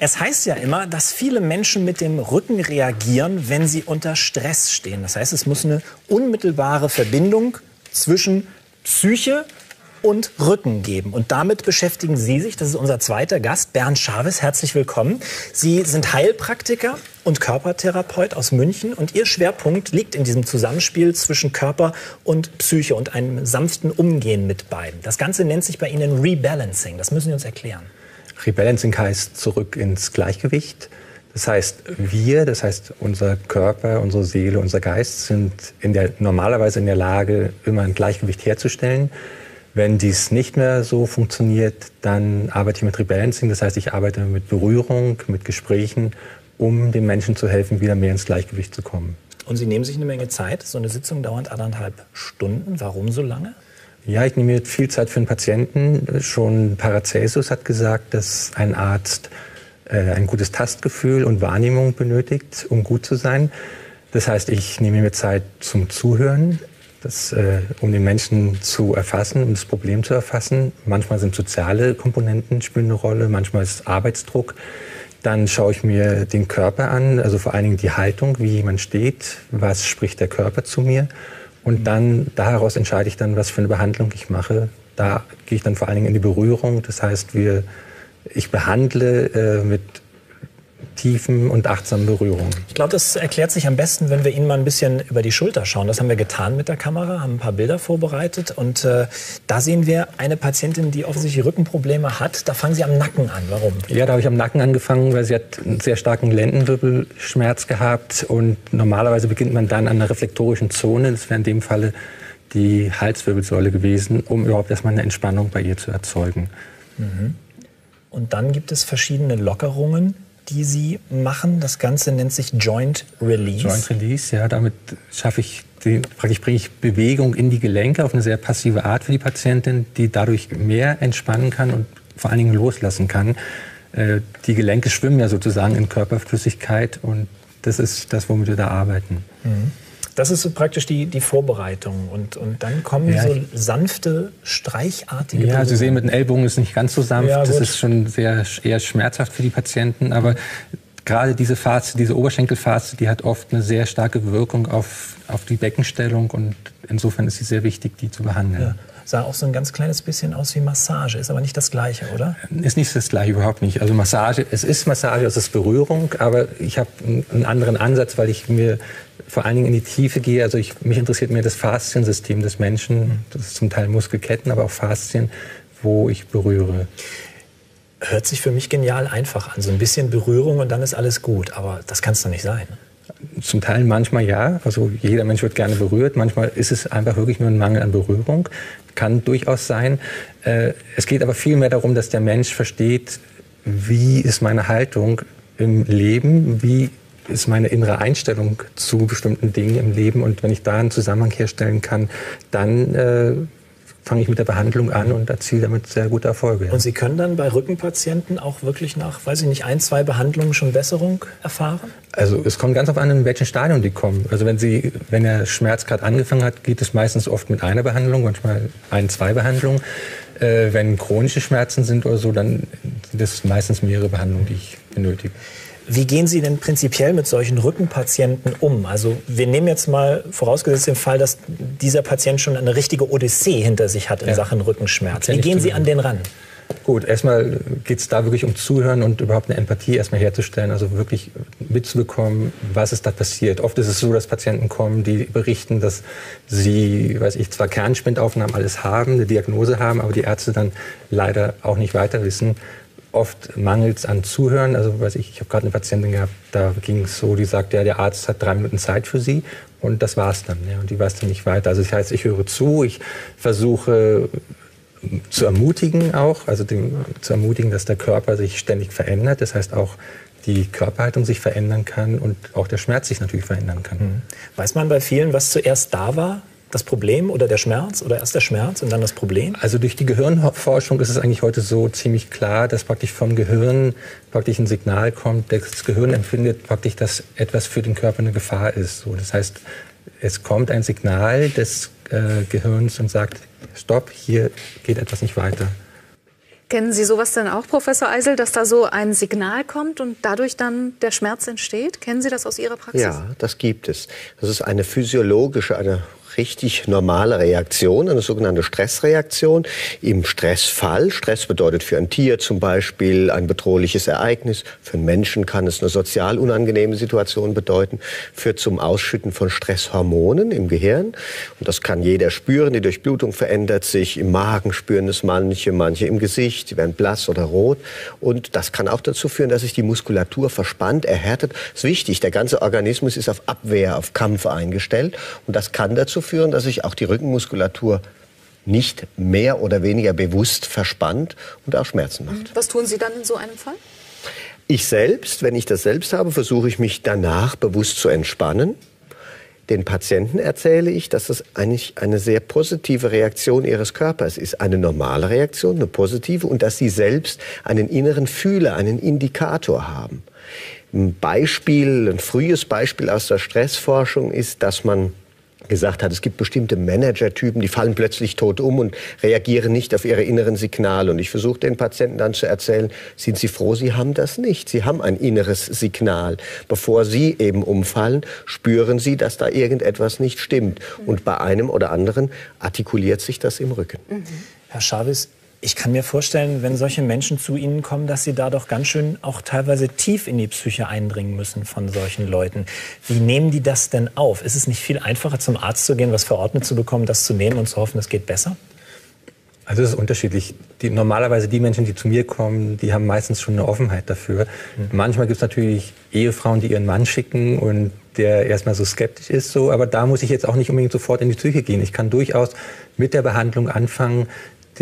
Es heißt ja immer, dass viele Menschen mit dem Rücken reagieren, wenn sie unter Stress stehen. Das heißt, es muss eine unmittelbare Verbindung zwischen Psyche und Rücken geben. Und damit beschäftigen Sie sich. Das ist unser zweiter Gast, Bernd Schaves. Herzlich willkommen. Sie sind Heilpraktiker und Körpertherapeut aus München. Und Ihr Schwerpunkt liegt in diesem Zusammenspiel zwischen Körper und Psyche und einem sanften Umgehen mit beiden. Das Ganze nennt sich bei Ihnen Rebalancing. Das müssen Sie uns erklären. Rebalancing heißt zurück ins Gleichgewicht. Das heißt, wir, das heißt unser Körper, unsere Seele, unser Geist sind in der, normalerweise in der Lage, immer ein Gleichgewicht herzustellen. Wenn dies nicht mehr so funktioniert, dann arbeite ich mit Rebalancing. Das heißt, ich arbeite mit Berührung, mit Gesprächen, um den Menschen zu helfen, wieder mehr ins Gleichgewicht zu kommen. Und Sie nehmen sich eine Menge Zeit. So eine Sitzung dauert anderthalb Stunden. Warum so lange? Ja, ich nehme mir viel Zeit für einen Patienten. Schon Paracelsus hat gesagt, dass ein Arzt äh, ein gutes Tastgefühl und Wahrnehmung benötigt, um gut zu sein. Das heißt, ich nehme mir Zeit zum Zuhören, das, äh, um den Menschen zu erfassen, um das Problem zu erfassen. Manchmal sind soziale Komponenten spielen eine Rolle, manchmal ist Arbeitsdruck. Dann schaue ich mir den Körper an, also vor allen Dingen die Haltung, wie jemand steht, was spricht der Körper zu mir. Und dann daraus entscheide ich dann, was für eine Behandlung ich mache. Da gehe ich dann vor allen Dingen in die Berührung. Das heißt, wir, ich behandle äh, mit tiefen und achtsamen Berührungen. Ich glaube, das erklärt sich am besten, wenn wir Ihnen mal ein bisschen über die Schulter schauen. Das haben wir getan mit der Kamera, haben ein paar Bilder vorbereitet und äh, da sehen wir eine Patientin, die offensichtlich Rückenprobleme hat. Da fangen Sie am Nacken an. Warum? Ja, da habe ich am Nacken angefangen, weil sie hat einen sehr starken Lendenwirbelschmerz gehabt und normalerweise beginnt man dann an der reflektorischen Zone. Das wäre in dem Falle die Halswirbelsäule gewesen, um überhaupt erstmal eine Entspannung bei ihr zu erzeugen. Mhm. Und dann gibt es verschiedene Lockerungen, die Sie machen. Das Ganze nennt sich Joint Release. Joint Release, ja, damit schaffe ich die, praktisch bringe ich Bewegung in die Gelenke auf eine sehr passive Art für die Patientin, die dadurch mehr entspannen kann und vor allen Dingen loslassen kann. Äh, die Gelenke schwimmen ja sozusagen in Körperflüssigkeit und das ist das, womit wir da arbeiten. Mhm. Das ist so praktisch die, die Vorbereitung. Und, und dann kommen ja, so sanfte, streichartige. Ja, Sie sehen, mit den Ellbogen ist nicht ganz so sanft. Ja, das ist schon sehr eher schmerzhaft für die Patienten. Aber gerade diese Phase, diese Oberschenkelphase, die hat oft eine sehr starke Wirkung auf, auf die Beckenstellung. Und insofern ist sie sehr wichtig, die zu behandeln. Ja sah auch so ein ganz kleines bisschen aus wie Massage, ist aber nicht das Gleiche, oder? Ist nicht das Gleiche, überhaupt nicht. Also Massage, es ist Massage, es ist Berührung, aber ich habe einen anderen Ansatz, weil ich mir vor allen Dingen in die Tiefe gehe. Also ich, mich interessiert mehr das Fasziensystem des Menschen. Das ist zum Teil Muskelketten, aber auch Faszien, wo ich berühre. Hört sich für mich genial einfach an. So ein bisschen Berührung und dann ist alles gut. Aber das kann es doch nicht sein. Zum Teil manchmal ja. Also jeder Mensch wird gerne berührt. Manchmal ist es einfach wirklich nur ein Mangel an Berührung. Kann durchaus sein. Äh, es geht aber vielmehr darum, dass der Mensch versteht, wie ist meine Haltung im Leben, wie ist meine innere Einstellung zu bestimmten Dingen im Leben. Und wenn ich da einen Zusammenhang herstellen kann, dann äh, fange ich mit der Behandlung an und erziele damit sehr gute Erfolge. Ja. Und Sie können dann bei Rückenpatienten auch wirklich nach, weiß ich nicht, ein, zwei Behandlungen schon Besserung erfahren? Also es kommt ganz auf an, in welchem Stadium die kommen. Also wenn Sie, wenn der Schmerz gerade angefangen hat, geht es meistens oft mit einer Behandlung, manchmal ein, zwei Behandlungen. Äh, wenn chronische Schmerzen sind oder so, dann sind es meistens mehrere Behandlungen, die ich benötige. Wie gehen Sie denn prinzipiell mit solchen Rückenpatienten um? Also wir nehmen jetzt mal vorausgesetzt den Fall, dass dieser Patient schon eine richtige Odyssee hinter sich hat in ja. Sachen Rückenschmerz. Wie gehen Sie an den ran? Gut, erstmal geht es da wirklich um Zuhören und überhaupt eine Empathie erstmal herzustellen, also wirklich mitzubekommen, was ist da passiert. Oft ist es so, dass Patienten kommen, die berichten, dass sie, weiß ich, zwar Kernspindaufnahmen alles haben, eine Diagnose haben, aber die Ärzte dann leider auch nicht weiter wissen oft mangelt es an Zuhören. Also weiß ich, ich habe gerade eine Patientin gehabt, da ging es so, die sagt, ja, der Arzt hat drei Minuten Zeit für sie und das war's dann. Ja, und die weiß dann nicht weiter. Also das heißt, ich höre zu, ich versuche zu ermutigen auch, also dem, zu ermutigen, dass der Körper sich ständig verändert. Das heißt auch, die Körperhaltung sich verändern kann und auch der Schmerz sich natürlich verändern kann. Mhm. Weiß man bei vielen, was zuerst da war? Das Problem oder der Schmerz oder erst der Schmerz und dann das Problem? Also durch die Gehirnforschung ist es eigentlich heute so ziemlich klar, dass praktisch vom Gehirn praktisch ein Signal kommt. Das Gehirn empfindet praktisch, dass etwas für den Körper eine Gefahr ist. So, das heißt, es kommt ein Signal des äh, Gehirns und sagt, stopp, hier geht etwas nicht weiter. Kennen Sie sowas denn auch, Professor Eisel, dass da so ein Signal kommt und dadurch dann der Schmerz entsteht? Kennen Sie das aus Ihrer Praxis? Ja, das gibt es. Das ist eine physiologische, eine richtig normale Reaktion, eine sogenannte Stressreaktion. Im Stressfall, Stress bedeutet für ein Tier zum Beispiel ein bedrohliches Ereignis, für einen Menschen kann es eine sozial unangenehme Situation bedeuten, führt zum Ausschütten von Stresshormonen im Gehirn. Und das kann jeder spüren, die Durchblutung verändert sich, im Magen spüren es manche, manche im Gesicht, sie werden blass oder rot. Und das kann auch dazu führen, dass sich die Muskulatur verspannt, erhärtet. Das ist wichtig, der ganze Organismus ist auf Abwehr, auf Kampf eingestellt. Und das kann dazu führen, dass sich auch die Rückenmuskulatur nicht mehr oder weniger bewusst verspannt und auch Schmerzen macht. Was tun Sie dann in so einem Fall? Ich selbst, wenn ich das selbst habe, versuche ich mich danach bewusst zu entspannen. Den Patienten erzähle ich, dass das eigentlich eine sehr positive Reaktion ihres Körpers ist. Eine normale Reaktion, eine positive und dass sie selbst einen inneren Fühler, einen Indikator haben. Ein Beispiel, ein frühes Beispiel aus der Stressforschung ist, dass man gesagt hat, es gibt bestimmte Managertypen, die fallen plötzlich tot um und reagieren nicht auf ihre inneren Signale. Und ich versuche den Patienten dann zu erzählen, sind Sie froh, Sie haben das nicht. Sie haben ein inneres Signal. Bevor Sie eben umfallen, spüren Sie, dass da irgendetwas nicht stimmt. Und bei einem oder anderen artikuliert sich das im Rücken. Mhm. Herr Chavez, ich kann mir vorstellen, wenn solche Menschen zu Ihnen kommen, dass Sie da doch ganz schön auch teilweise tief in die Psyche eindringen müssen von solchen Leuten. Wie nehmen die das denn auf? Ist es nicht viel einfacher, zum Arzt zu gehen, was verordnet zu bekommen, das zu nehmen und zu hoffen, es geht besser? Also es ist unterschiedlich. Die, normalerweise die Menschen, die zu mir kommen, die haben meistens schon eine Offenheit dafür. Mhm. Manchmal gibt es natürlich Ehefrauen, die ihren Mann schicken und der erstmal so skeptisch ist, so. Aber da muss ich jetzt auch nicht unbedingt sofort in die Psyche gehen. Ich kann durchaus mit der Behandlung anfangen,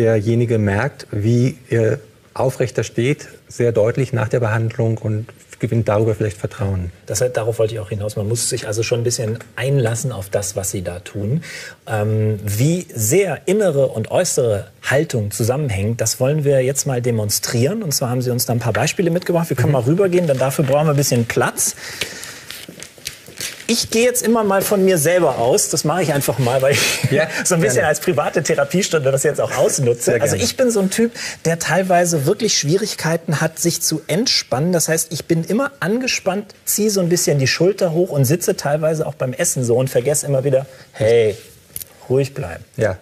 derjenige merkt, wie er aufrechter steht, sehr deutlich nach der Behandlung und gewinnt darüber vielleicht Vertrauen. Das, darauf wollte ich auch hinaus. Man muss sich also schon ein bisschen einlassen auf das, was Sie da tun. Ähm, wie sehr innere und äußere Haltung zusammenhängt, das wollen wir jetzt mal demonstrieren. Und zwar haben Sie uns da ein paar Beispiele mitgebracht. Wir können mhm. mal rübergehen, denn dafür brauchen wir ein bisschen Platz ich gehe jetzt immer mal von mir selber aus. Das mache ich einfach mal, weil ich ja, so ein bisschen gerne. als private Therapiestunde das jetzt auch ausnutze. Also ich bin so ein Typ, der teilweise wirklich Schwierigkeiten hat, sich zu entspannen. Das heißt, ich bin immer angespannt, ziehe so ein bisschen die Schulter hoch und sitze teilweise auch beim Essen so und vergesse immer wieder, hey, ruhig bleiben. Ja.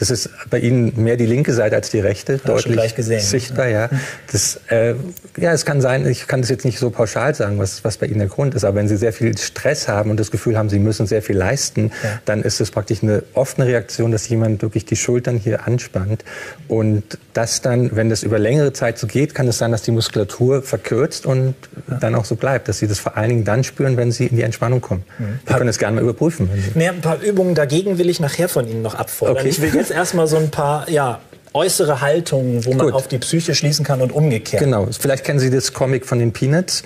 Das ist bei Ihnen mehr die linke Seite als die rechte, Hab deutlich gesehen, sichtbar. Ja, das, äh, ja, es kann sein. Ich kann das jetzt nicht so pauschal sagen, was, was bei Ihnen der Grund ist. Aber wenn Sie sehr viel Stress haben und das Gefühl haben, Sie müssen sehr viel leisten, ja. dann ist es praktisch eine offene Reaktion, dass jemand wirklich die Schultern hier anspannt und das dann, wenn das über längere Zeit so geht, kann es sein, dass die Muskulatur verkürzt und ja. dann auch so bleibt, dass Sie das vor allen Dingen dann spüren, wenn Sie in die Entspannung kommen. Mhm. Wir können es gerne mal überprüfen. Nee, ein paar Übungen dagegen will ich nachher von Ihnen noch abfordern. Okay. Ich will jetzt erstmal so ein paar, ja, äußere Haltungen, wo man Gut. auf die Psyche schließen kann und umgekehrt. Genau. Vielleicht kennen Sie das Comic von den Peanuts.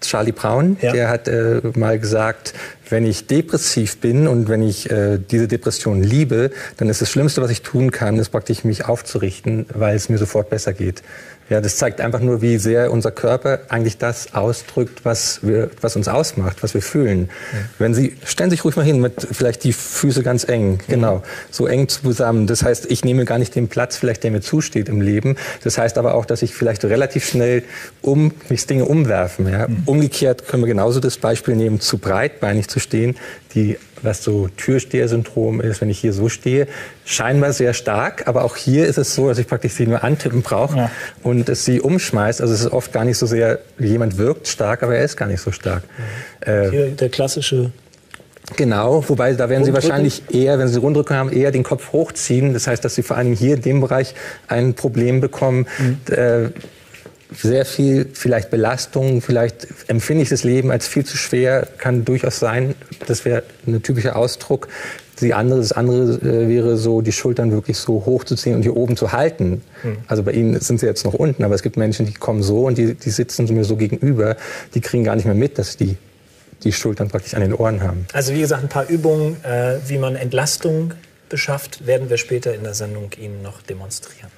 Charlie Brown, ja. der hat äh, mal gesagt, wenn ich depressiv bin und wenn ich äh, diese Depression liebe, dann ist das Schlimmste, was ich tun kann, ist praktisch mich aufzurichten, weil es mir sofort besser geht. Ja, das zeigt einfach nur, wie sehr unser Körper eigentlich das ausdrückt, was, wir, was uns ausmacht, was wir fühlen. Ja. Wenn Sie, stellen Sie sich ruhig mal hin, mit vielleicht die Füße ganz eng, genau, so eng zusammen. Das heißt, ich nehme gar nicht den Platz, vielleicht der mir zusteht im Leben. Das heißt aber auch, dass ich vielleicht relativ schnell um, mich Dinge umwerfen. Ja. Mhm. Umgekehrt können wir genauso das Beispiel nehmen, zu breitbeinig zu stehen, die was so Türsteher-Syndrom ist, wenn ich hier so stehe, scheinbar sehr stark. Aber auch hier ist es so, dass ich praktisch sie nur antippen brauche ja. und es sie umschmeißt. Also es ist oft gar nicht so sehr, jemand wirkt stark, aber er ist gar nicht so stark. Äh, hier der klassische Genau, wobei da werden Sie wahrscheinlich eher, wenn Sie Rundrücken haben, eher den Kopf hochziehen. Das heißt, dass Sie vor allem hier in dem Bereich ein Problem bekommen. Mhm. Äh, sehr viel vielleicht Belastung, vielleicht empfinde ich das Leben als viel zu schwer, kann durchaus sein. Das wäre ein typischer Ausdruck. Die andere, das andere äh, wäre so, die Schultern wirklich so hoch zu ziehen und hier oben zu halten. Hm. Also bei Ihnen sind sie jetzt noch unten, aber es gibt Menschen, die kommen so und die, die sitzen mir so gegenüber, die kriegen gar nicht mehr mit, dass die die Schultern praktisch an den Ohren haben. Also wie gesagt, ein paar Übungen, äh, wie man Entlastung beschafft, werden wir später in der Sendung Ihnen noch demonstrieren.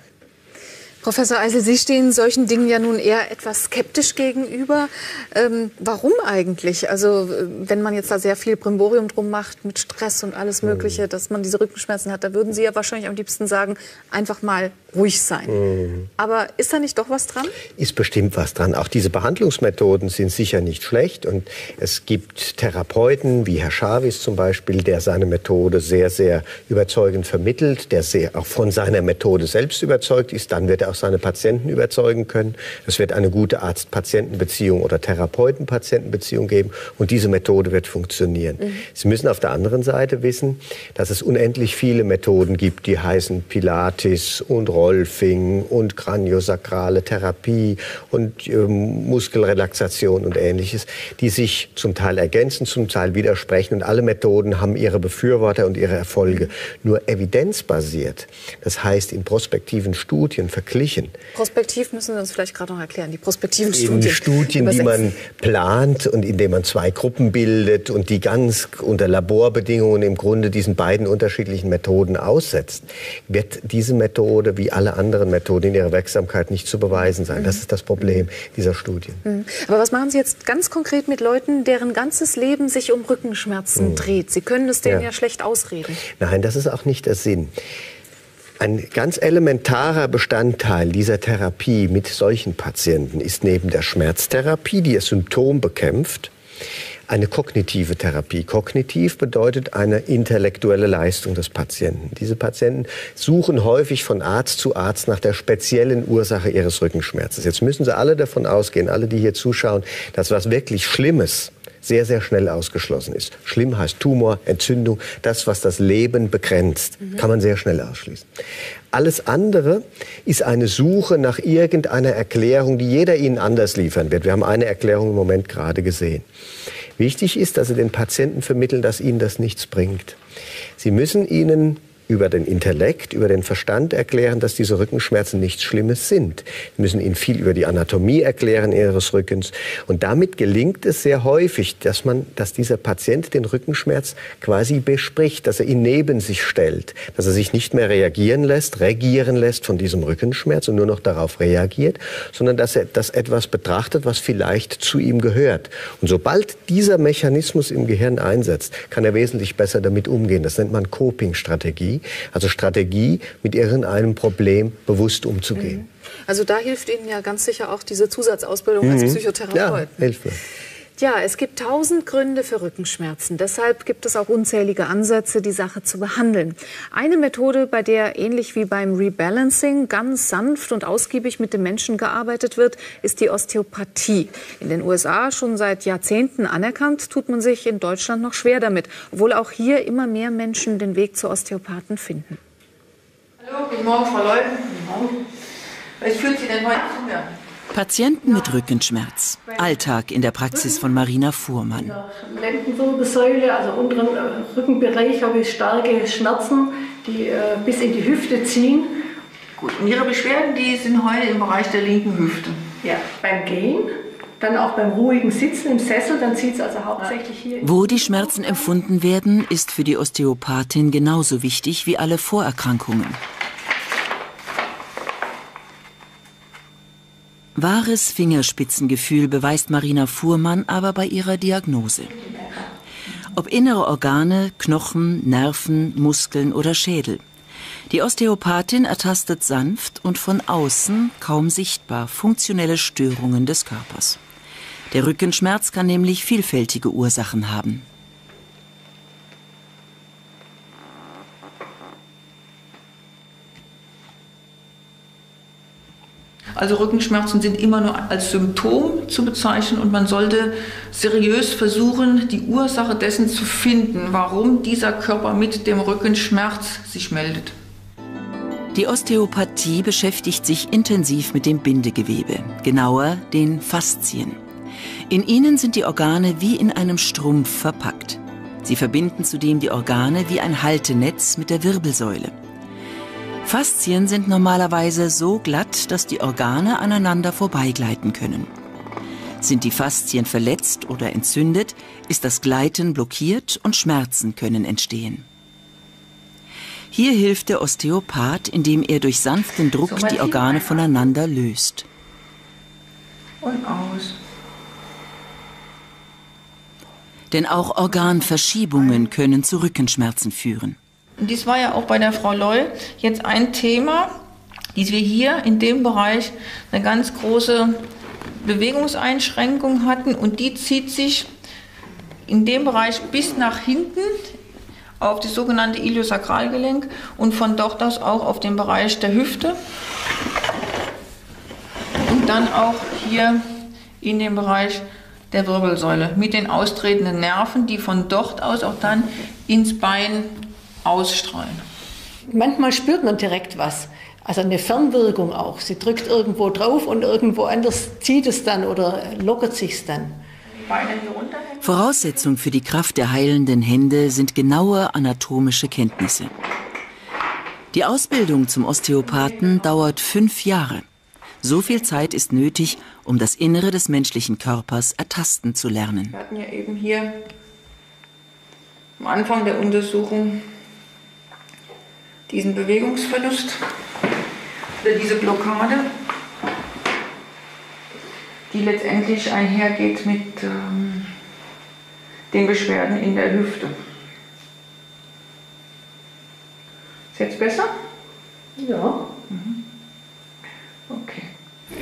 Professor Eisel, Sie stehen solchen Dingen ja nun eher etwas skeptisch gegenüber. Ähm, warum eigentlich? Also äh, wenn man jetzt da sehr viel Brimborium drum macht mit Stress und alles Mögliche, dass man diese Rückenschmerzen hat, da würden Sie ja wahrscheinlich am liebsten sagen, einfach mal ruhig sein. Mhm. Aber ist da nicht doch was dran? Ist bestimmt was dran. Auch diese Behandlungsmethoden sind sicher nicht schlecht. Und es gibt Therapeuten, wie Herr Schavis zum Beispiel, der seine Methode sehr, sehr überzeugend vermittelt, der sehr auch von seiner Methode selbst überzeugt ist. Dann wird er auch seine Patienten überzeugen können. Es wird eine gute Arzt-Patienten-Beziehung oder Therapeuten-Patienten-Beziehung geben und diese Methode wird funktionieren. Mhm. Sie müssen auf der anderen Seite wissen, dass es unendlich viele Methoden gibt, die heißen Pilates und Rolfing und kraniosakrale Therapie und äh, Muskelrelaxation und ähnliches, die sich zum Teil ergänzen, zum Teil widersprechen und alle Methoden haben ihre Befürworter und ihre Erfolge. Nur evidenzbasiert, das heißt in prospektiven Studien verglichen. Prospektiv müssen Sie uns vielleicht gerade noch erklären, die prospektiven Studien. Studien, die man plant und indem man zwei Gruppen bildet und die ganz unter Laborbedingungen im Grunde diesen beiden unterschiedlichen Methoden aussetzt, wird diese Methode wie alle anderen Methoden in ihrer Wirksamkeit nicht zu beweisen sein. Das ist das Problem dieser Studien. Mhm. Aber was machen Sie jetzt ganz konkret mit Leuten, deren ganzes Leben sich um Rückenschmerzen mhm. dreht? Sie können es denen ja. ja schlecht ausreden. Nein, das ist auch nicht der Sinn. Ein ganz elementarer Bestandteil dieser Therapie mit solchen Patienten ist neben der Schmerztherapie, die das Symptom bekämpft, eine kognitive Therapie. Kognitiv bedeutet eine intellektuelle Leistung des Patienten. Diese Patienten suchen häufig von Arzt zu Arzt nach der speziellen Ursache ihres Rückenschmerzes. Jetzt müssen Sie alle davon ausgehen, alle, die hier zuschauen, dass was wirklich Schlimmes sehr, sehr schnell ausgeschlossen ist. Schlimm heißt Tumor, Entzündung, das, was das Leben begrenzt, mhm. kann man sehr schnell ausschließen. Alles andere ist eine Suche nach irgendeiner Erklärung, die jeder Ihnen anders liefern wird. Wir haben eine Erklärung im Moment gerade gesehen. Wichtig ist, dass Sie den Patienten vermitteln, dass Ihnen das nichts bringt. Sie müssen ihnen über den Intellekt, über den Verstand erklären, dass diese Rückenschmerzen nichts Schlimmes sind. Wir müssen ihnen viel über die Anatomie erklären ihres Rückens. Und damit gelingt es sehr häufig, dass man, dass dieser Patient den Rückenschmerz quasi bespricht, dass er ihn neben sich stellt, dass er sich nicht mehr reagieren lässt, regieren lässt von diesem Rückenschmerz und nur noch darauf reagiert, sondern dass er das etwas betrachtet, was vielleicht zu ihm gehört. Und sobald dieser Mechanismus im Gehirn einsetzt, kann er wesentlich besser damit umgehen. Das nennt man Coping-Strategie also Strategie, mit irgendeinem Problem bewusst umzugehen. Mhm. Also da hilft Ihnen ja ganz sicher auch diese Zusatzausbildung mhm. als Psychotherapeut. Ja, hilft mir. Ja, es gibt tausend Gründe für Rückenschmerzen. Deshalb gibt es auch unzählige Ansätze, die Sache zu behandeln. Eine Methode, bei der ähnlich wie beim Rebalancing ganz sanft und ausgiebig mit dem Menschen gearbeitet wird, ist die Osteopathie. In den USA schon seit Jahrzehnten anerkannt, tut man sich in Deutschland noch schwer damit, obwohl auch hier immer mehr Menschen den Weg zu Osteopathen finden. Hallo, guten Morgen, Frau Leuten. Guten Morgen. Was führt Sie denn heute zu mir? Patienten mit Rückenschmerz. Alltag in der Praxis von Marina Fuhrmann. Lendenwirbelsäule, also unteren äh, Rückenbereich, habe ich starke Schmerzen, die äh, bis in die Hüfte ziehen. Gut, und Ihre Beschwerden, die sind heute im Bereich der linken Hüfte? Ja, beim Gehen, dann auch beim ruhigen Sitzen im Sessel, dann zieht es also hauptsächlich hier. Wo die Schmerzen empfunden werden, ist für die Osteopathin genauso wichtig wie alle Vorerkrankungen. Wahres Fingerspitzengefühl beweist Marina Fuhrmann aber bei ihrer Diagnose. Ob innere Organe, Knochen, Nerven, Muskeln oder Schädel. Die Osteopathin ertastet sanft und von außen kaum sichtbar funktionelle Störungen des Körpers. Der Rückenschmerz kann nämlich vielfältige Ursachen haben. Also Rückenschmerzen sind immer nur als Symptom zu bezeichnen und man sollte seriös versuchen, die Ursache dessen zu finden, warum dieser Körper mit dem Rückenschmerz sich meldet. Die Osteopathie beschäftigt sich intensiv mit dem Bindegewebe, genauer den Faszien. In ihnen sind die Organe wie in einem Strumpf verpackt. Sie verbinden zudem die Organe wie ein Haltenetz mit der Wirbelsäule. Faszien sind normalerweise so glatt, dass die Organe aneinander vorbeigleiten können. Sind die Faszien verletzt oder entzündet, ist das Gleiten blockiert und Schmerzen können entstehen. Hier hilft der Osteopath, indem er durch sanften Druck so, die Organe voneinander löst. Und aus. Denn auch Organverschiebungen können zu Rückenschmerzen führen. Und dies war ja auch bei der Frau Loy jetzt ein Thema, dass wir hier in dem Bereich eine ganz große Bewegungseinschränkung hatten und die zieht sich in dem Bereich bis nach hinten auf das sogenannte Iliosakralgelenk und von dort aus auch auf den Bereich der Hüfte. dann auch hier in dem Bereich der Wirbelsäule mit den austretenden Nerven, die von dort aus auch dann ins Bein ausstrahlen. Manchmal spürt man direkt was. Also eine Fernwirkung auch. Sie drückt irgendwo drauf und irgendwo anders zieht es dann oder lockert sich es dann. Voraussetzung für die Kraft der heilenden Hände sind genaue anatomische Kenntnisse. Die Ausbildung zum Osteopathen dauert fünf Jahre. So viel Zeit ist nötig, um das Innere des menschlichen Körpers ertasten zu lernen. Wir hatten ja eben hier am Anfang der Untersuchung diesen Bewegungsverlust oder diese Blockade, die letztendlich einhergeht mit ähm, den Beschwerden in der Hüfte. Ist jetzt besser? Ja. Mhm. Okay.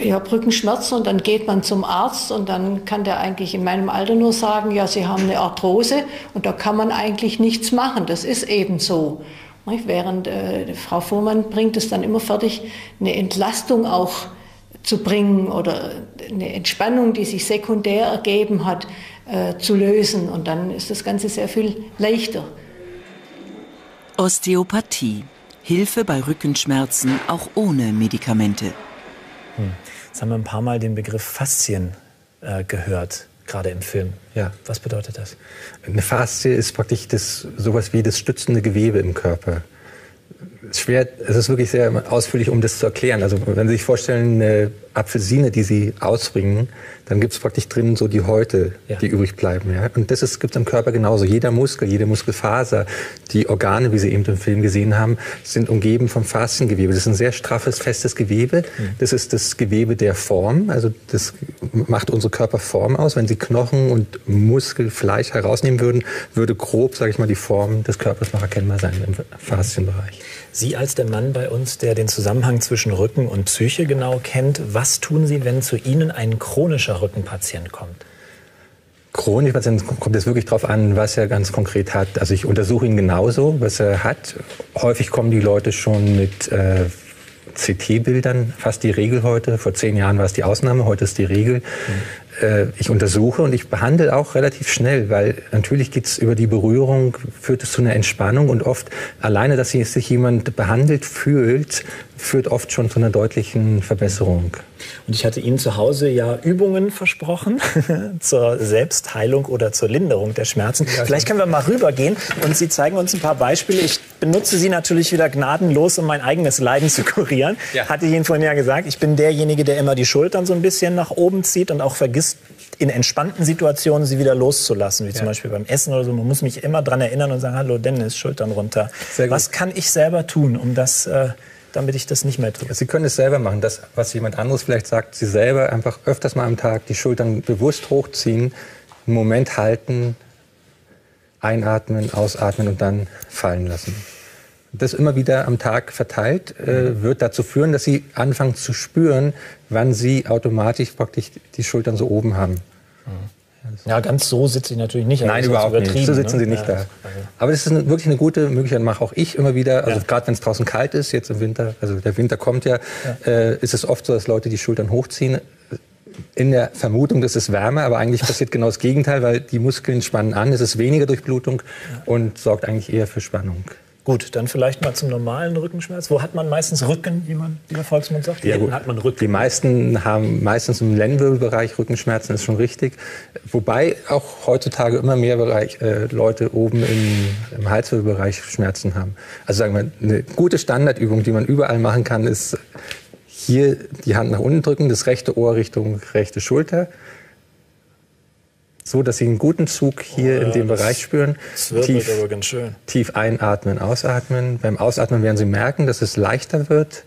Ich habe Rückenschmerzen und dann geht man zum Arzt und dann kann der eigentlich in meinem Alter nur sagen, ja, Sie haben eine Arthrose und da kann man eigentlich nichts machen. Das ist eben so. Während äh, Frau Fuhrmann bringt es dann immer fertig, eine Entlastung auch zu bringen oder eine Entspannung, die sich sekundär ergeben hat, äh, zu lösen. Und dann ist das Ganze sehr viel leichter. Osteopathie. Hilfe bei Rückenschmerzen auch ohne Medikamente. Hm. Jetzt haben wir ein paar Mal den Begriff Faszien äh, gehört, gerade im Film. Ja, was bedeutet das? Eine Faszie ist praktisch das, sowas wie das stützende Gewebe im Körper. Schwer, es ist wirklich sehr ausführlich, um das zu erklären. Also wenn Sie sich vorstellen, eine Apfelsine, die Sie ausbringen, dann gibt es praktisch drin so die Häute, ja. die übrig bleiben. Ja? Und das gibt es im Körper genauso. Jeder Muskel, jede Muskelfaser, die Organe, wie Sie eben im Film gesehen haben, sind umgeben vom Fasziengewebe. Das ist ein sehr straffes, festes Gewebe. Mhm. Das ist das Gewebe der Form. Also das macht unsere Körperform aus. Wenn Sie Knochen und Muskel, Fleisch herausnehmen würden, würde grob, sage ich mal, die Form des Körpers noch erkennbar sein im Faszienbereich. Sie als der Mann bei uns, der den Zusammenhang zwischen Rücken und Psyche genau kennt, was tun Sie, wenn zu Ihnen ein chronischer Rückenpatient kommt? Chronischer Patient kommt es wirklich darauf an, was er ganz konkret hat. Also ich untersuche ihn genauso, was er hat. Häufig kommen die Leute schon mit äh, CT-Bildern, fast die Regel heute. Vor zehn Jahren war es die Ausnahme, heute ist die Regel. Mhm äh, ich untersuche und ich behandle auch relativ schnell, weil natürlich geht es über die Berührung, führt es zu einer Entspannung und oft alleine, dass sich jemand behandelt fühlt, führt oft schon zu einer deutlichen Verbesserung. Und ich hatte Ihnen zu Hause ja Übungen versprochen zur Selbstheilung oder zur Linderung der Schmerzen. Vielleicht können wir mal rübergehen und Sie zeigen uns ein paar Beispiele. Ich benutze sie natürlich wieder gnadenlos, um mein eigenes Leiden zu kurieren. Ja. Hatte ich Ihnen vorhin ja gesagt, ich bin derjenige, der immer die Schultern so ein bisschen nach oben zieht und auch vergisst, in entspannten Situationen sie wieder loszulassen, wie ja. zum Beispiel beim Essen oder so. Man muss mich immer daran erinnern und sagen, hallo Dennis, Schultern runter. Was kann ich selber tun, um das äh, damit ich das nicht mehr tue. Sie können es selber machen. Das, was jemand anderes vielleicht sagt, Sie selber einfach öfters mal am Tag die Schultern bewusst hochziehen, einen Moment halten, einatmen, ausatmen und dann fallen lassen. Das immer wieder am Tag verteilt äh, wird dazu führen, dass Sie anfangen zu spüren, wann Sie automatisch praktisch die Schultern so oben haben. Mhm. Ja, ganz so sitze ich natürlich nicht. Nein, überhaupt nicht. So sitzen ne? Sie nicht ja, da. Aber das ist wirklich eine gute Möglichkeit, mache auch ich immer wieder. Also ja. gerade wenn es draußen kalt ist, jetzt im Winter, also der Winter kommt ja, ja. Äh, ist es oft so, dass Leute die Schultern hochziehen. In der Vermutung, das ist wärmer, aber eigentlich passiert genau das Gegenteil, weil die Muskeln spannen an, es ist weniger Durchblutung und sorgt eigentlich eher für Spannung. Gut, dann vielleicht mal zum normalen Rückenschmerz. Wo hat man meistens Rücken, wie man wie der Volksmund sagt? Ja, gut. hat man Rücken. Die meisten haben meistens im Lendenwirbelbereich Rückenschmerzen, ist schon richtig. Wobei auch heutzutage immer mehr Bereich, äh, Leute oben im, im Halswirbelbereich Schmerzen haben. Also sagen wir, eine gute Standardübung, die man überall machen kann, ist hier die Hand nach unten drücken, das rechte Ohr Richtung rechte Schulter so dass Sie einen guten Zug hier oh, ja, in dem Bereich spüren. Das wird tief, aber ganz schön. Tief einatmen, ausatmen. Beim Ausatmen werden Sie merken, dass es leichter wird.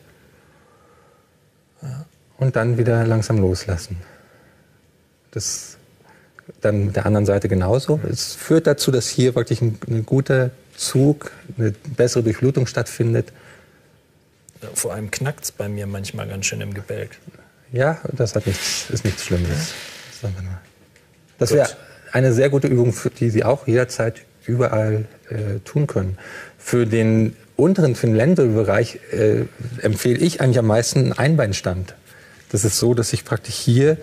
Und dann wieder langsam loslassen. Das dann mit der anderen Seite genauso. Es führt dazu, dass hier wirklich ein, ein guter Zug, eine bessere Durchblutung stattfindet. Vor allem knackt es bei mir manchmal ganz schön im Gebälk. Ja, das hat nichts, ist nichts Schlimmes. Sagen wir mal. Das wäre eine sehr gute Übung, die Sie auch jederzeit überall äh, tun können. Für den unteren, für den Lendenbereich äh, empfehle ich eigentlich am meisten einen Einbeinstand. Das ist so, dass ich praktisch hier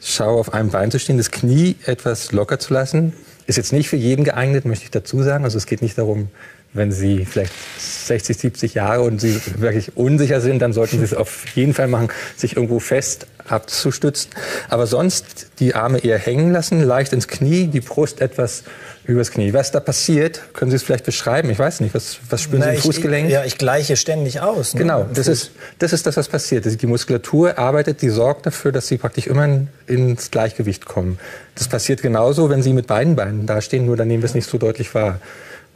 schaue, auf einem Bein zu stehen, das Knie etwas locker zu lassen. Ist jetzt nicht für jeden geeignet, möchte ich dazu sagen. Also es geht nicht darum, wenn Sie vielleicht 60, 70 Jahre und Sie wirklich unsicher sind, dann sollten Sie es auf jeden Fall machen, sich irgendwo fest abzustützen. Aber sonst die Arme eher hängen lassen, leicht ins Knie, die Brust etwas übers Knie. Was da passiert, können Sie es vielleicht beschreiben? Ich weiß nicht, was, was spüren Na, Sie im ich- Fußgelenk? Ja, ich gleiche ständig aus. ne? Genau, das ist, das ist das, was passiert. Die Muskulatur arbeitet, die sorgt dafür, dass Sie praktisch immer in- ins Gleichgewicht kommen. Das passiert genauso, wenn Sie mit beiden Beinen dastehen, nur dann nehmen wir es nicht so deutlich wahr.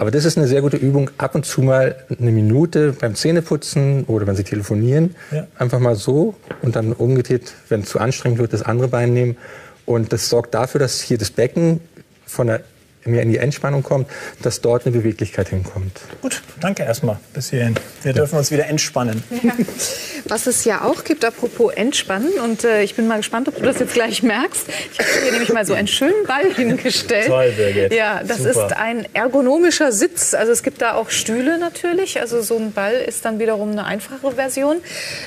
Aber das ist eine sehr gute Übung, ab und zu mal eine Minute beim Zähneputzen oder wenn Sie telefonieren, Ja. einfach mal so und dann umgedreht, wenn es zu anstrengend wird, das andere Bein nehmen. Und das sorgt dafür, dass hier das Becken von der, mehr in die Entspannung kommt, dass dort eine Beweglichkeit hinkommt. Gut, danke erstmal bis hierhin. Wir dürfen uns wieder entspannen. Was es ja auch gibt, apropos Entspannen, und äh, ich bin mal gespannt, ob du das jetzt gleich merkst. Ich habe hier nämlich mal so einen schönen Ball hingestellt. Toll, Birgit. Ja, das Super. ist ein ergonomischer Sitz. Also es gibt da auch Stühle natürlich. Also so ein Ball ist dann wiederum eine einfache Version.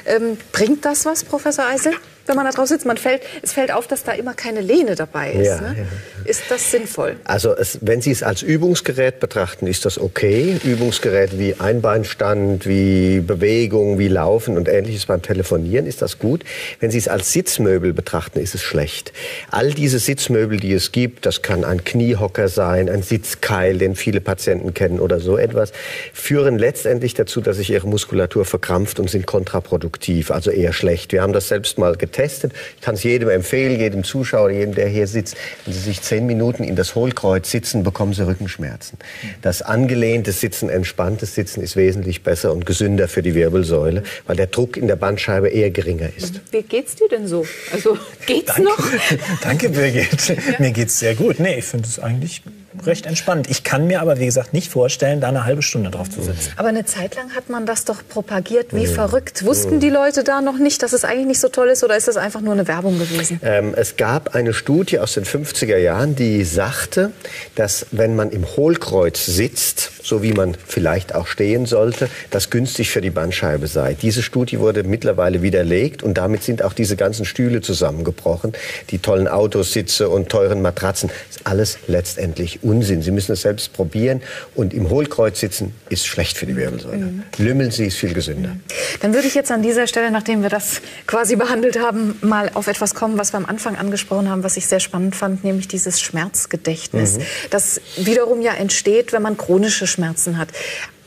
Ähm, bringt das was, Professor Eisel? Wenn man da drauf sitzt, man fällt, es fällt auf, dass da immer keine Lehne dabei ist. Ja, ne? ja. Ist das sinnvoll? Also es, wenn Sie es als Übungsgerät betrachten, ist das okay. Übungsgerät wie Einbeinstand, wie Bewegung, wie Laufen und ähnliches beim Telefonieren ist das gut. Wenn Sie es als Sitzmöbel betrachten, ist es schlecht. All diese Sitzmöbel, die es gibt, das kann ein Kniehocker sein, ein Sitzkeil, den viele Patienten kennen oder so etwas, führen letztendlich dazu, dass sich ihre Muskulatur verkrampft und sind kontraproduktiv, also eher schlecht. Wir haben das selbst mal getestet. Ich kann es jedem empfehlen, jedem Zuschauer, jedem, der hier sitzt. Wenn Sie sich zehn Minuten in das Hohlkreuz sitzen, bekommen Sie Rückenschmerzen. Das angelehnte Sitzen, entspanntes Sitzen ist wesentlich besser und gesünder für die Wirbelsäule, weil der Druck in der Bandscheibe eher geringer ist. Wie geht's dir denn so? Also geht's noch? Danke, Birgit. Mir geht's sehr gut. Nee, ich finde es eigentlich recht entspannt. Ich kann mir aber, wie gesagt, nicht vorstellen, da eine halbe Stunde drauf zu sitzen. Aber eine Zeit lang hat man das doch propagiert wie verrückt. Wussten die Leute da noch nicht, dass es eigentlich nicht so toll ist oder ist das einfach nur eine Werbung gewesen? Ähm, es gab eine Studie aus den 50er Jahren, die sagte, dass wenn man im Hohlkreuz sitzt, so wie man vielleicht auch stehen sollte, das günstig für die Bandscheibe sei. Diese Studie wurde mittlerweile widerlegt und damit sind auch diese ganzen Stühle zusammengebrochen. Die tollen Autositze und teuren Matratzen, ist alles letztendlich Unsinn. Sie müssen es selbst probieren und im Hohlkreuz sitzen ist schlecht für die Wirbelsäule. Lümmeln Sie ist viel gesünder. Dann würde ich jetzt an dieser Stelle, nachdem wir das quasi behandelt haben, mal auf etwas kommen, was wir am Anfang angesprochen haben, was ich sehr spannend fand, nämlich dieses Schmerzgedächtnis, das wiederum ja entsteht, wenn man chronische Schmerzen hat.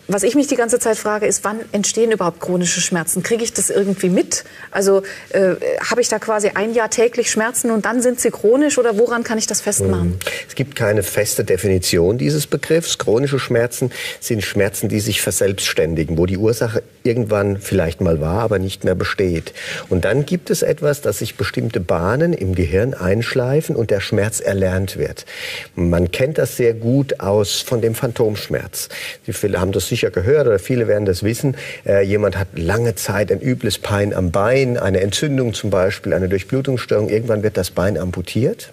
Was ich mich die ganze Zeit frage, ist, wann entstehen überhaupt chronische Schmerzen? Kriege ich das irgendwie mit? Also äh, habe ich da quasi ein Jahr täglich Schmerzen und dann sind sie chronisch oder woran kann ich das festmachen? Es gibt keine feste Definition dieses Begriffs. Chronische Schmerzen sind Schmerzen, die sich verselbstständigen, wo die Ursache irgendwann vielleicht mal war, aber nicht mehr besteht. Und dann gibt es etwas, dass sich bestimmte Bahnen im Gehirn einschleifen und der Schmerz erlernt wird. Man kennt das sehr gut aus von dem Phantomschmerz. Viele haben das sicher gehört oder viele werden das wissen. Äh, jemand hat lange Zeit ein übles Pein am Bein, eine Entzündung zum Beispiel, eine Durchblutungsstörung. Irgendwann wird das Bein amputiert,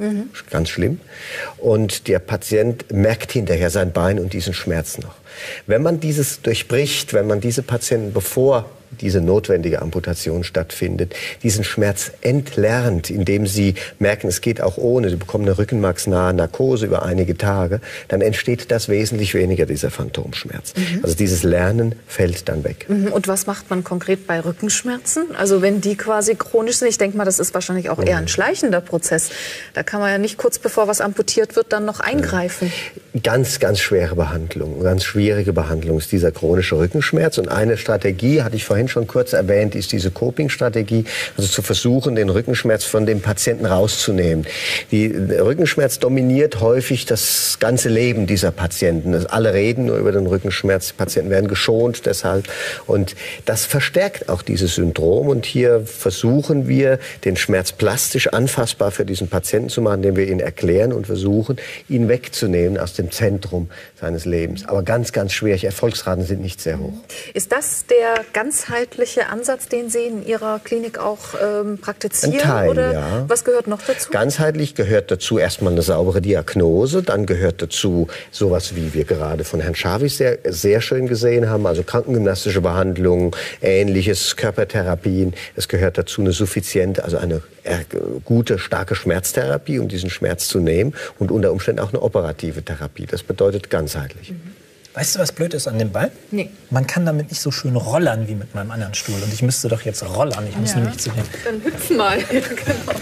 ganz schlimm. Und der Patient merkt hinterher sein Bein und diesen Schmerz noch. Wenn man dieses durchbricht, wenn man diese Patienten, bevor diese notwendige Amputation stattfindet, diesen Schmerz entlernt, indem sie merken, es geht auch ohne, sie bekommen eine rückenmarksnahe Narkose über einige Tage, dann entsteht das wesentlich weniger, dieser Phantomschmerz. Also dieses Lernen fällt dann weg. Mhm. Und was macht man konkret bei Rückenschmerzen? Also wenn die quasi chronisch sind, ich denke mal, das ist wahrscheinlich auch eher ein schleichender Prozess. Da kann man ja nicht kurz bevor was amputiert wird, dann noch eingreifen. Ganz, ganz schwere Behandlung, ganz schwierige Behandlung ist dieser chronische Rückenschmerz. Und eine Strategie, hatte ich vorhin schon kurz erwähnt, ist diese Coping-Strategie, also zu versuchen, den Rückenschmerz von dem Patienten rauszunehmen. Die, der Rückenschmerz dominiert häufig das ganze Leben dieser Patienten. Also alle reden nur über den Rückenschmerz, die Patienten werden geschont deshalb. Und das verstärkt auch dieses Syndrom. Und hier versuchen wir, den Schmerz plastisch anfassbar für diesen Patienten zu machen, indem wir ihn erklären und versuchen, ihn wegzunehmen aus dem Zentrum seines Lebens. Aber ganz, ganz schwierig. Erfolgsraten sind nicht sehr hoch. Ist das der ganzheitliche Ansatz, den Sie in Ihrer Klinik auch ähm, praktizieren? Ein Teil, oder ja. was gehört noch dazu? Ganzheitlich gehört dazu erstmal eine saubere Diagnose, dann gehört dazu sowas, wie wir gerade von Herrn Schavis sehr, sehr schön gesehen haben, also krankengymnastische Behandlungen, ähnliches, Körpertherapien. Es gehört dazu eine suffiziente, also eine äh, gute, starke Schmerztherapie, um diesen Schmerz zu nehmen und unter Umständen auch eine operative Therapie. Das bedeutet ganzheitlich. Mhm. Weißt du, was blöd ist an dem Ball? Nee. Man kann damit nicht so schön rollern wie mit meinem anderen Stuhl. Und ich müsste doch jetzt rollern. Ich muss Ja. nämlich zu den, Dann hüpfen mal. Genau.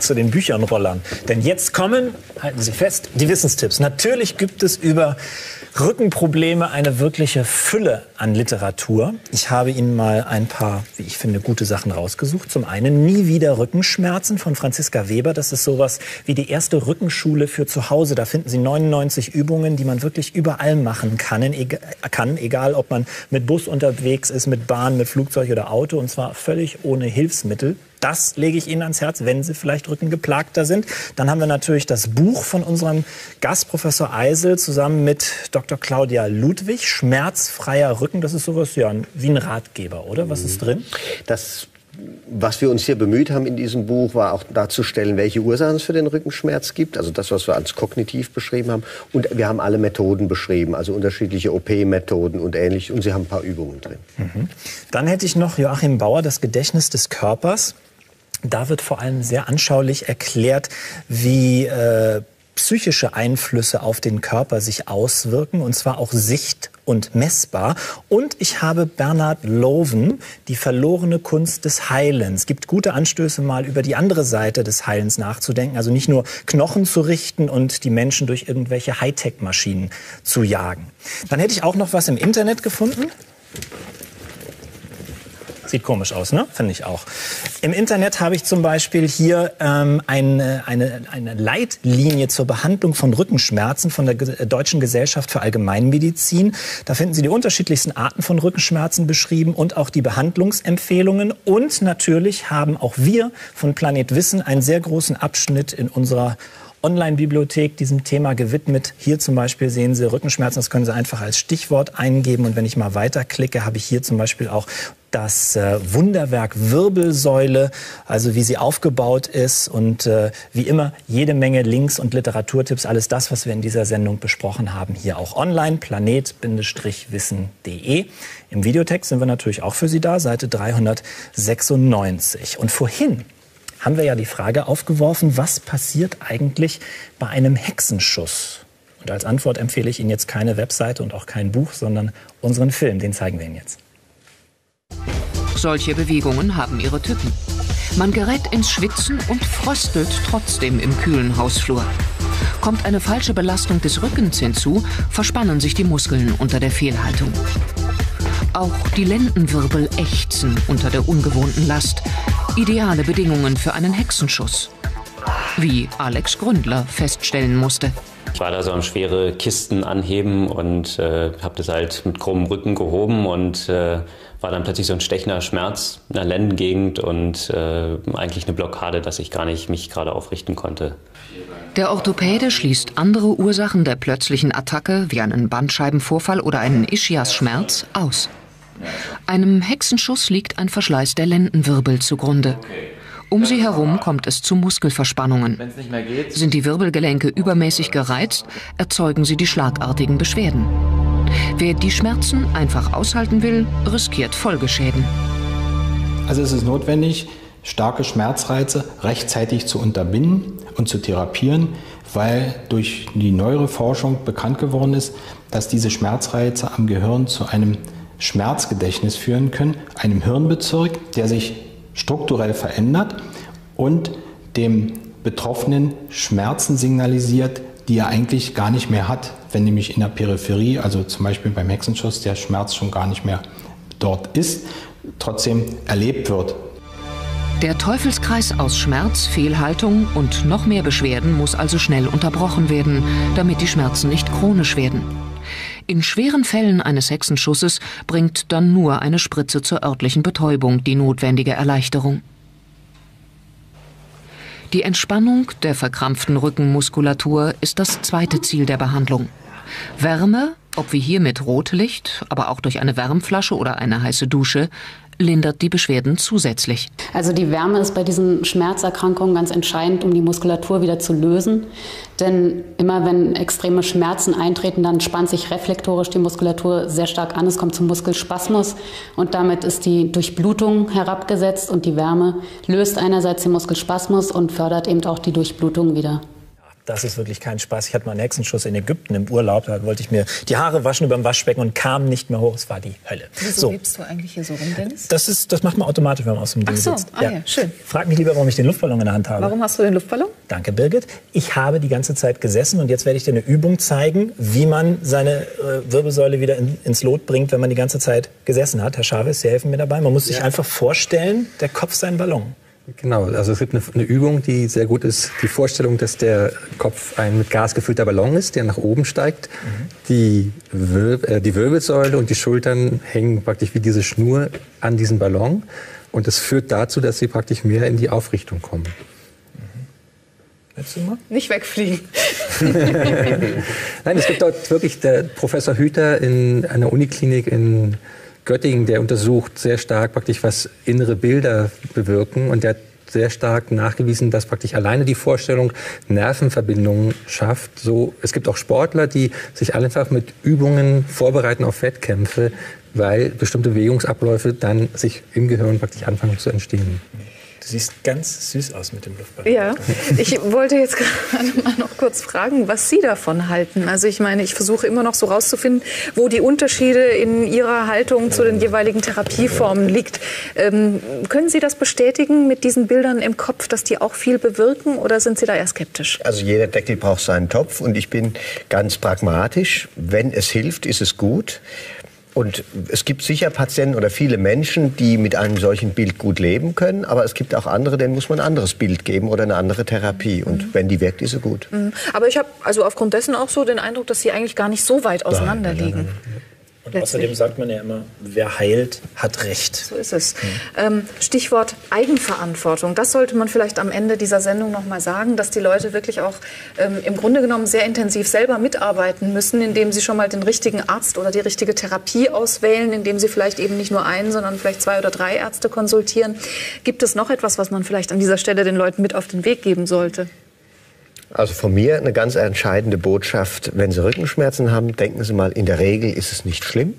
zu den Büchern rollern. Denn jetzt kommen, halten Sie fest, die Wissenstipps. Natürlich gibt es über Rückenprobleme eine wirkliche Fülle an Literatur. Ich habe Ihnen mal ein paar, wie ich finde, gute Sachen rausgesucht. Zum einen Nie wieder Rückenschmerzen von Franziska Weber. Das ist sowas wie die erste Rückenschule für zu Hause. Da finden Sie 99 Übungen, die man wirklich überall machen kann, eg kann egal ob man mit Bus unterwegs ist, mit Bahn, mit Flugzeug oder Auto. Und zwar völlig ohne Hilfsmittel. Das lege ich Ihnen ans Herz, wenn Sie vielleicht rückengeplagter sind. Dann haben wir natürlich das Buch von unserem Gast, Professor Eisel, zusammen mit Dr. Claudia Ludwig, Schmerzfreier Rücken. Das ist sowas ja, wie ein Ratgeber, oder? Was ist drin? Das was wir uns hier bemüht haben in diesem Buch, war auch darzustellen, welche Ursachen es für den Rückenschmerz gibt. Also das, was wir als kognitiv beschrieben haben. Und wir haben alle Methoden beschrieben, also unterschiedliche OP-Methoden und ähnlich. Und Sie haben ein paar Übungen drin. Mhm. Dann hätte ich noch Joachim Bauer, das Gedächtnis des Körpers. Da wird vor allem sehr anschaulich erklärt, wie äh, psychische Einflüsse auf den Körper sich auswirken, und zwar auch sicht- und messbar. Und ich habe Bernhard Loven, die verlorene Kunst des Heilens. Gibt gute Anstöße, mal über die andere Seite des Heilens nachzudenken. Also nicht nur Knochen zu richten und die Menschen durch irgendwelche Hightech-Maschinen zu jagen. Dann hätte ich auch noch was im Internet gefunden. Sieht komisch aus, ne? Finde ich auch. Im Internet habe ich zum Beispiel hier ähm, eine, eine, eine Leitlinie zur Behandlung von Rückenschmerzen von der Ge Deutschen Gesellschaft für Allgemeinmedizin. Da finden Sie die unterschiedlichsten Arten von Rückenschmerzen beschrieben und auch die Behandlungsempfehlungen. Und natürlich haben auch wir von Planet Wissen einen sehr großen Abschnitt in unserer Online-Bibliothek diesem Thema gewidmet. Hier zum Beispiel sehen Sie Rückenschmerzen, das können Sie einfach als Stichwort eingeben. Und wenn ich mal weiterklicke, habe ich hier zum Beispiel auch das äh, Wunderwerk Wirbelsäule, also wie sie aufgebaut ist und äh, wie immer jede Menge Links und Literaturtipps, alles das, was wir in dieser Sendung besprochen haben, hier auch online, planet-wissen.de. Im Videotext sind wir natürlich auch für Sie da, Seite 396. Und vorhin haben wir ja die Frage aufgeworfen, was passiert eigentlich bei einem Hexenschuss? Und als Antwort empfehle ich Ihnen jetzt keine Webseite und auch kein Buch, sondern unseren Film, den zeigen wir Ihnen jetzt. Solche Bewegungen haben ihre Tücken. Man gerät ins Schwitzen und fröstelt trotzdem im kühlen Hausflur. Kommt eine falsche Belastung des Rückens hinzu, verspannen sich die Muskeln unter der Fehlhaltung. Auch die Lendenwirbel ächzen unter der ungewohnten Last. Ideale Bedingungen für einen Hexenschuss. Wie Alex Gründler feststellen musste. Ich war da so am schwere Kisten anheben und äh, habe das halt mit krummem Rücken gehoben und äh, war dann plötzlich so ein stechender Schmerz in der Lendengegend und äh, eigentlich eine Blockade, dass ich gar nicht mich gerade aufrichten konnte. Der Orthopäde schließt andere Ursachen der plötzlichen Attacke wie einen Bandscheibenvorfall oder einen Ischiasschmerz aus. Einem Hexenschuss liegt ein Verschleiß der Lendenwirbel zugrunde. Um sie herum kommt es zu Muskelverspannungen. Sind die Wirbelgelenke übermäßig gereizt, erzeugen sie die schlagartigen Beschwerden. Wer die Schmerzen einfach aushalten will, riskiert Folgeschäden. Also es ist notwendig, starke Schmerzreize rechtzeitig zu unterbinden und zu therapieren, weil durch die neuere Forschung bekannt geworden ist, dass diese Schmerzreize am Gehirn zu einem Schmerzgedächtnis führen können, einem Hirnbezirk, der sich strukturell verändert und dem Betroffenen Schmerzen signalisiert, die er eigentlich gar nicht mehr hat, wenn nämlich in der Peripherie, also zum Beispiel beim Hexenschuss, der Schmerz schon gar nicht mehr dort ist, trotzdem erlebt wird. Der Teufelskreis aus Schmerz, Fehlhaltung und noch mehr Beschwerden muss also schnell unterbrochen werden, damit die Schmerzen nicht chronisch werden. In schweren Fällen eines Hexenschusses bringt dann nur eine Spritze zur örtlichen Betäubung die notwendige Erleichterung. Die Entspannung der verkrampften Rückenmuskulatur ist das zweite Ziel der Behandlung. Wärme, Ob wie hier mit Rotlicht, aber auch durch eine Wärmflasche oder eine heiße Dusche, lindert die Beschwerden zusätzlich. Also die Wärme ist bei diesen Schmerzerkrankungen ganz entscheidend, um die Muskulatur wieder zu lösen. Denn immer wenn extreme Schmerzen eintreten, dann spannt sich reflektorisch die Muskulatur sehr stark an. Es kommt zum Muskelspasmus und damit ist die Durchblutung herabgesetzt und die Wärme löst einerseits den Muskelspasmus und fördert eben auch die Durchblutung wieder das ist wirklich kein Spaß. Ich hatte mal einen Hexenschuss in Ägypten im Urlaub. Da wollte ich mir die Haare waschen über dem Waschbecken und kam nicht mehr hoch. Es war die Hölle. Wieso so. lebst du eigentlich hier so rum, Dennis? Das, ist, das macht man automatisch, wenn man aus dem Ding Ach so, sitzt. Ah, ja. ja. schön. Frag mich lieber, warum ich den Luftballon in der Hand habe. Warum hast du den Luftballon? Danke, Birgit. Ich habe die ganze Zeit gesessen und jetzt werde ich dir eine Übung zeigen, wie man seine äh, Wirbelsäule wieder in, ins Lot bringt, wenn man die ganze Zeit gesessen hat. Herr Chavez, Sie helfen mir dabei. Man muss sich ja. einfach vorstellen, der Kopf sei ein Ballon. Genau, also es gibt eine, eine, Übung, die sehr gut ist. Die Vorstellung, dass der Kopf ein mit Gas gefüllter Ballon ist, der nach oben steigt. Mhm. Die, Wirb äh, die Wirbelsäule und die Schultern hängen praktisch wie diese Schnur an diesen Ballon. Und das führt dazu, dass sie praktisch mehr in die Aufrichtung kommen. Willst du mal? Nicht wegfliegen. Nein, es gibt dort wirklich der Professor Hüter in einer Uniklinik in Göttingen, der untersucht sehr stark praktisch, was innere Bilder bewirken. Und der hat sehr stark nachgewiesen, dass praktisch alleine die Vorstellung Nervenverbindungen schafft. So, es gibt auch Sportler, die sich einfach mit Übungen vorbereiten auf Wettkämpfe, weil bestimmte Bewegungsabläufe dann sich im Gehirn praktisch anfangen zu entstehen. Du siehst ganz süß aus mit dem Luftballon. Ja, ich wollte jetzt gerade mal noch kurz fragen, was Sie davon halten. Also ich meine, ich versuche immer noch so rauszufinden, wo die Unterschiede in Ihrer Haltung zu den jeweiligen Therapieformen liegt. Ähm, können Sie das bestätigen mit diesen Bildern im Kopf, dass die auch viel bewirken oder sind Sie da eher skeptisch? Also jeder Deckel braucht seinen Topf und ich bin ganz pragmatisch. Wenn es hilft, ist es gut. Und es gibt sicher Patienten oder viele Menschen, die mit einem solchen Bild gut leben können, aber es gibt auch andere, denen muss man ein anderes Bild geben oder eine andere Therapie. Und mhm. wenn die wirkt, ist sie gut. Mhm. Aber ich habe also aufgrund dessen auch so den Eindruck, dass sie eigentlich gar nicht so weit auseinander liegen. Und Letztlich. außerdem sagt man ja immer, wer heilt, hat Recht. So ist es. Mhm. Ähm, Stichwort Eigenverantwortung. Das sollte man vielleicht am Ende dieser Sendung noch mal sagen, dass die Leute wirklich auch ähm, im Grunde genommen sehr intensiv selber mitarbeiten müssen, indem sie schon mal den richtigen Arzt oder die richtige Therapie auswählen, indem sie vielleicht eben nicht nur einen, sondern vielleicht zwei oder drei Ärzte konsultieren. Gibt es noch etwas, was man vielleicht an dieser Stelle den Leuten mit auf den Weg geben sollte? Also von mir eine ganz entscheidende Botschaft. Wenn Sie Rückenschmerzen haben, denken Sie mal, in der Regel ist es nicht schlimm.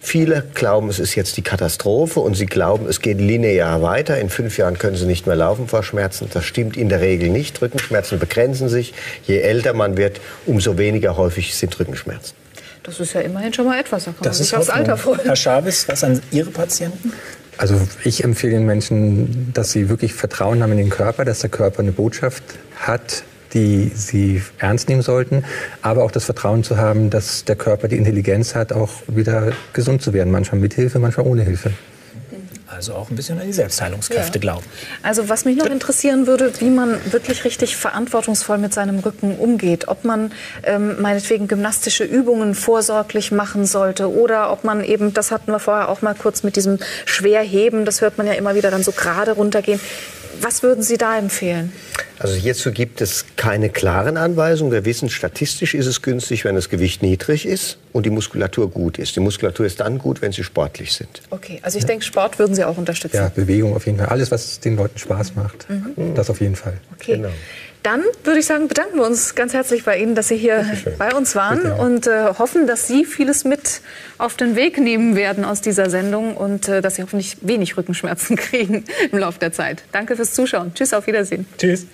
Viele glauben, es ist jetzt die Katastrophe und sie glauben, es geht linear weiter. In fünf Jahren können sie nicht mehr laufen vor Schmerzen. Das stimmt in der Regel nicht. Rückenschmerzen begrenzen sich. Je älter man wird, umso weniger häufig sind Rückenschmerzen. Das ist ja immerhin schon mal etwas. Da kann das man sich aufs Alter freuen. Herr Schabes, was an Ihre Patienten? Also ich empfehle den Menschen, dass sie wirklich Vertrauen haben in den Körper, dass der Körper eine Botschaft hat, die sie ernst nehmen sollten, aber auch das Vertrauen zu haben, dass der Körper die Intelligenz hat, auch wieder gesund zu werden. Manchmal mit Hilfe, manchmal ohne Hilfe. Also auch ein bisschen an die Selbstheilungskräfte ja. glauben. Also was mich noch interessieren würde, wie man wirklich richtig verantwortungsvoll mit seinem Rücken umgeht. Ob man ähm, meinetwegen gymnastische Übungen vorsorglich machen sollte oder ob man eben, das hatten wir vorher auch mal kurz mit diesem Schwerheben, das hört man ja immer wieder dann so gerade runtergehen. Was würden Sie da empfehlen? Also hierzu gibt es keine klaren Anweisungen. Wir wissen, statistisch ist es günstig, wenn das Gewicht niedrig ist und die Muskulatur gut ist. Die Muskulatur ist dann gut, wenn sie sportlich sind. Okay, also ich denke, Sport würden Sie auch unterstützen. Ja, Bewegung auf jeden Fall. Alles, was den Leuten Spaß macht, mhm. das auf jeden Fall. Okay. Genau. Dann würde ich sagen, bedanken wir uns ganz herzlich bei Ihnen, dass Sie hier bei uns waren und äh, hoffen, dass Sie vieles mit auf den Weg nehmen werden aus dieser Sendung und äh, dass Sie hoffentlich wenig Rückenschmerzen kriegen im Laufe der Zeit. Danke fürs Zuschauen. Tschüss, auf Wiedersehen. Tschüss.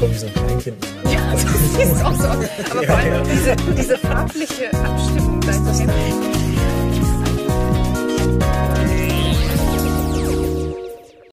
Wie so ein Kleinkind. Ja, das ist auch so. Aber vor allem diese, diese farbliche Abstimmung.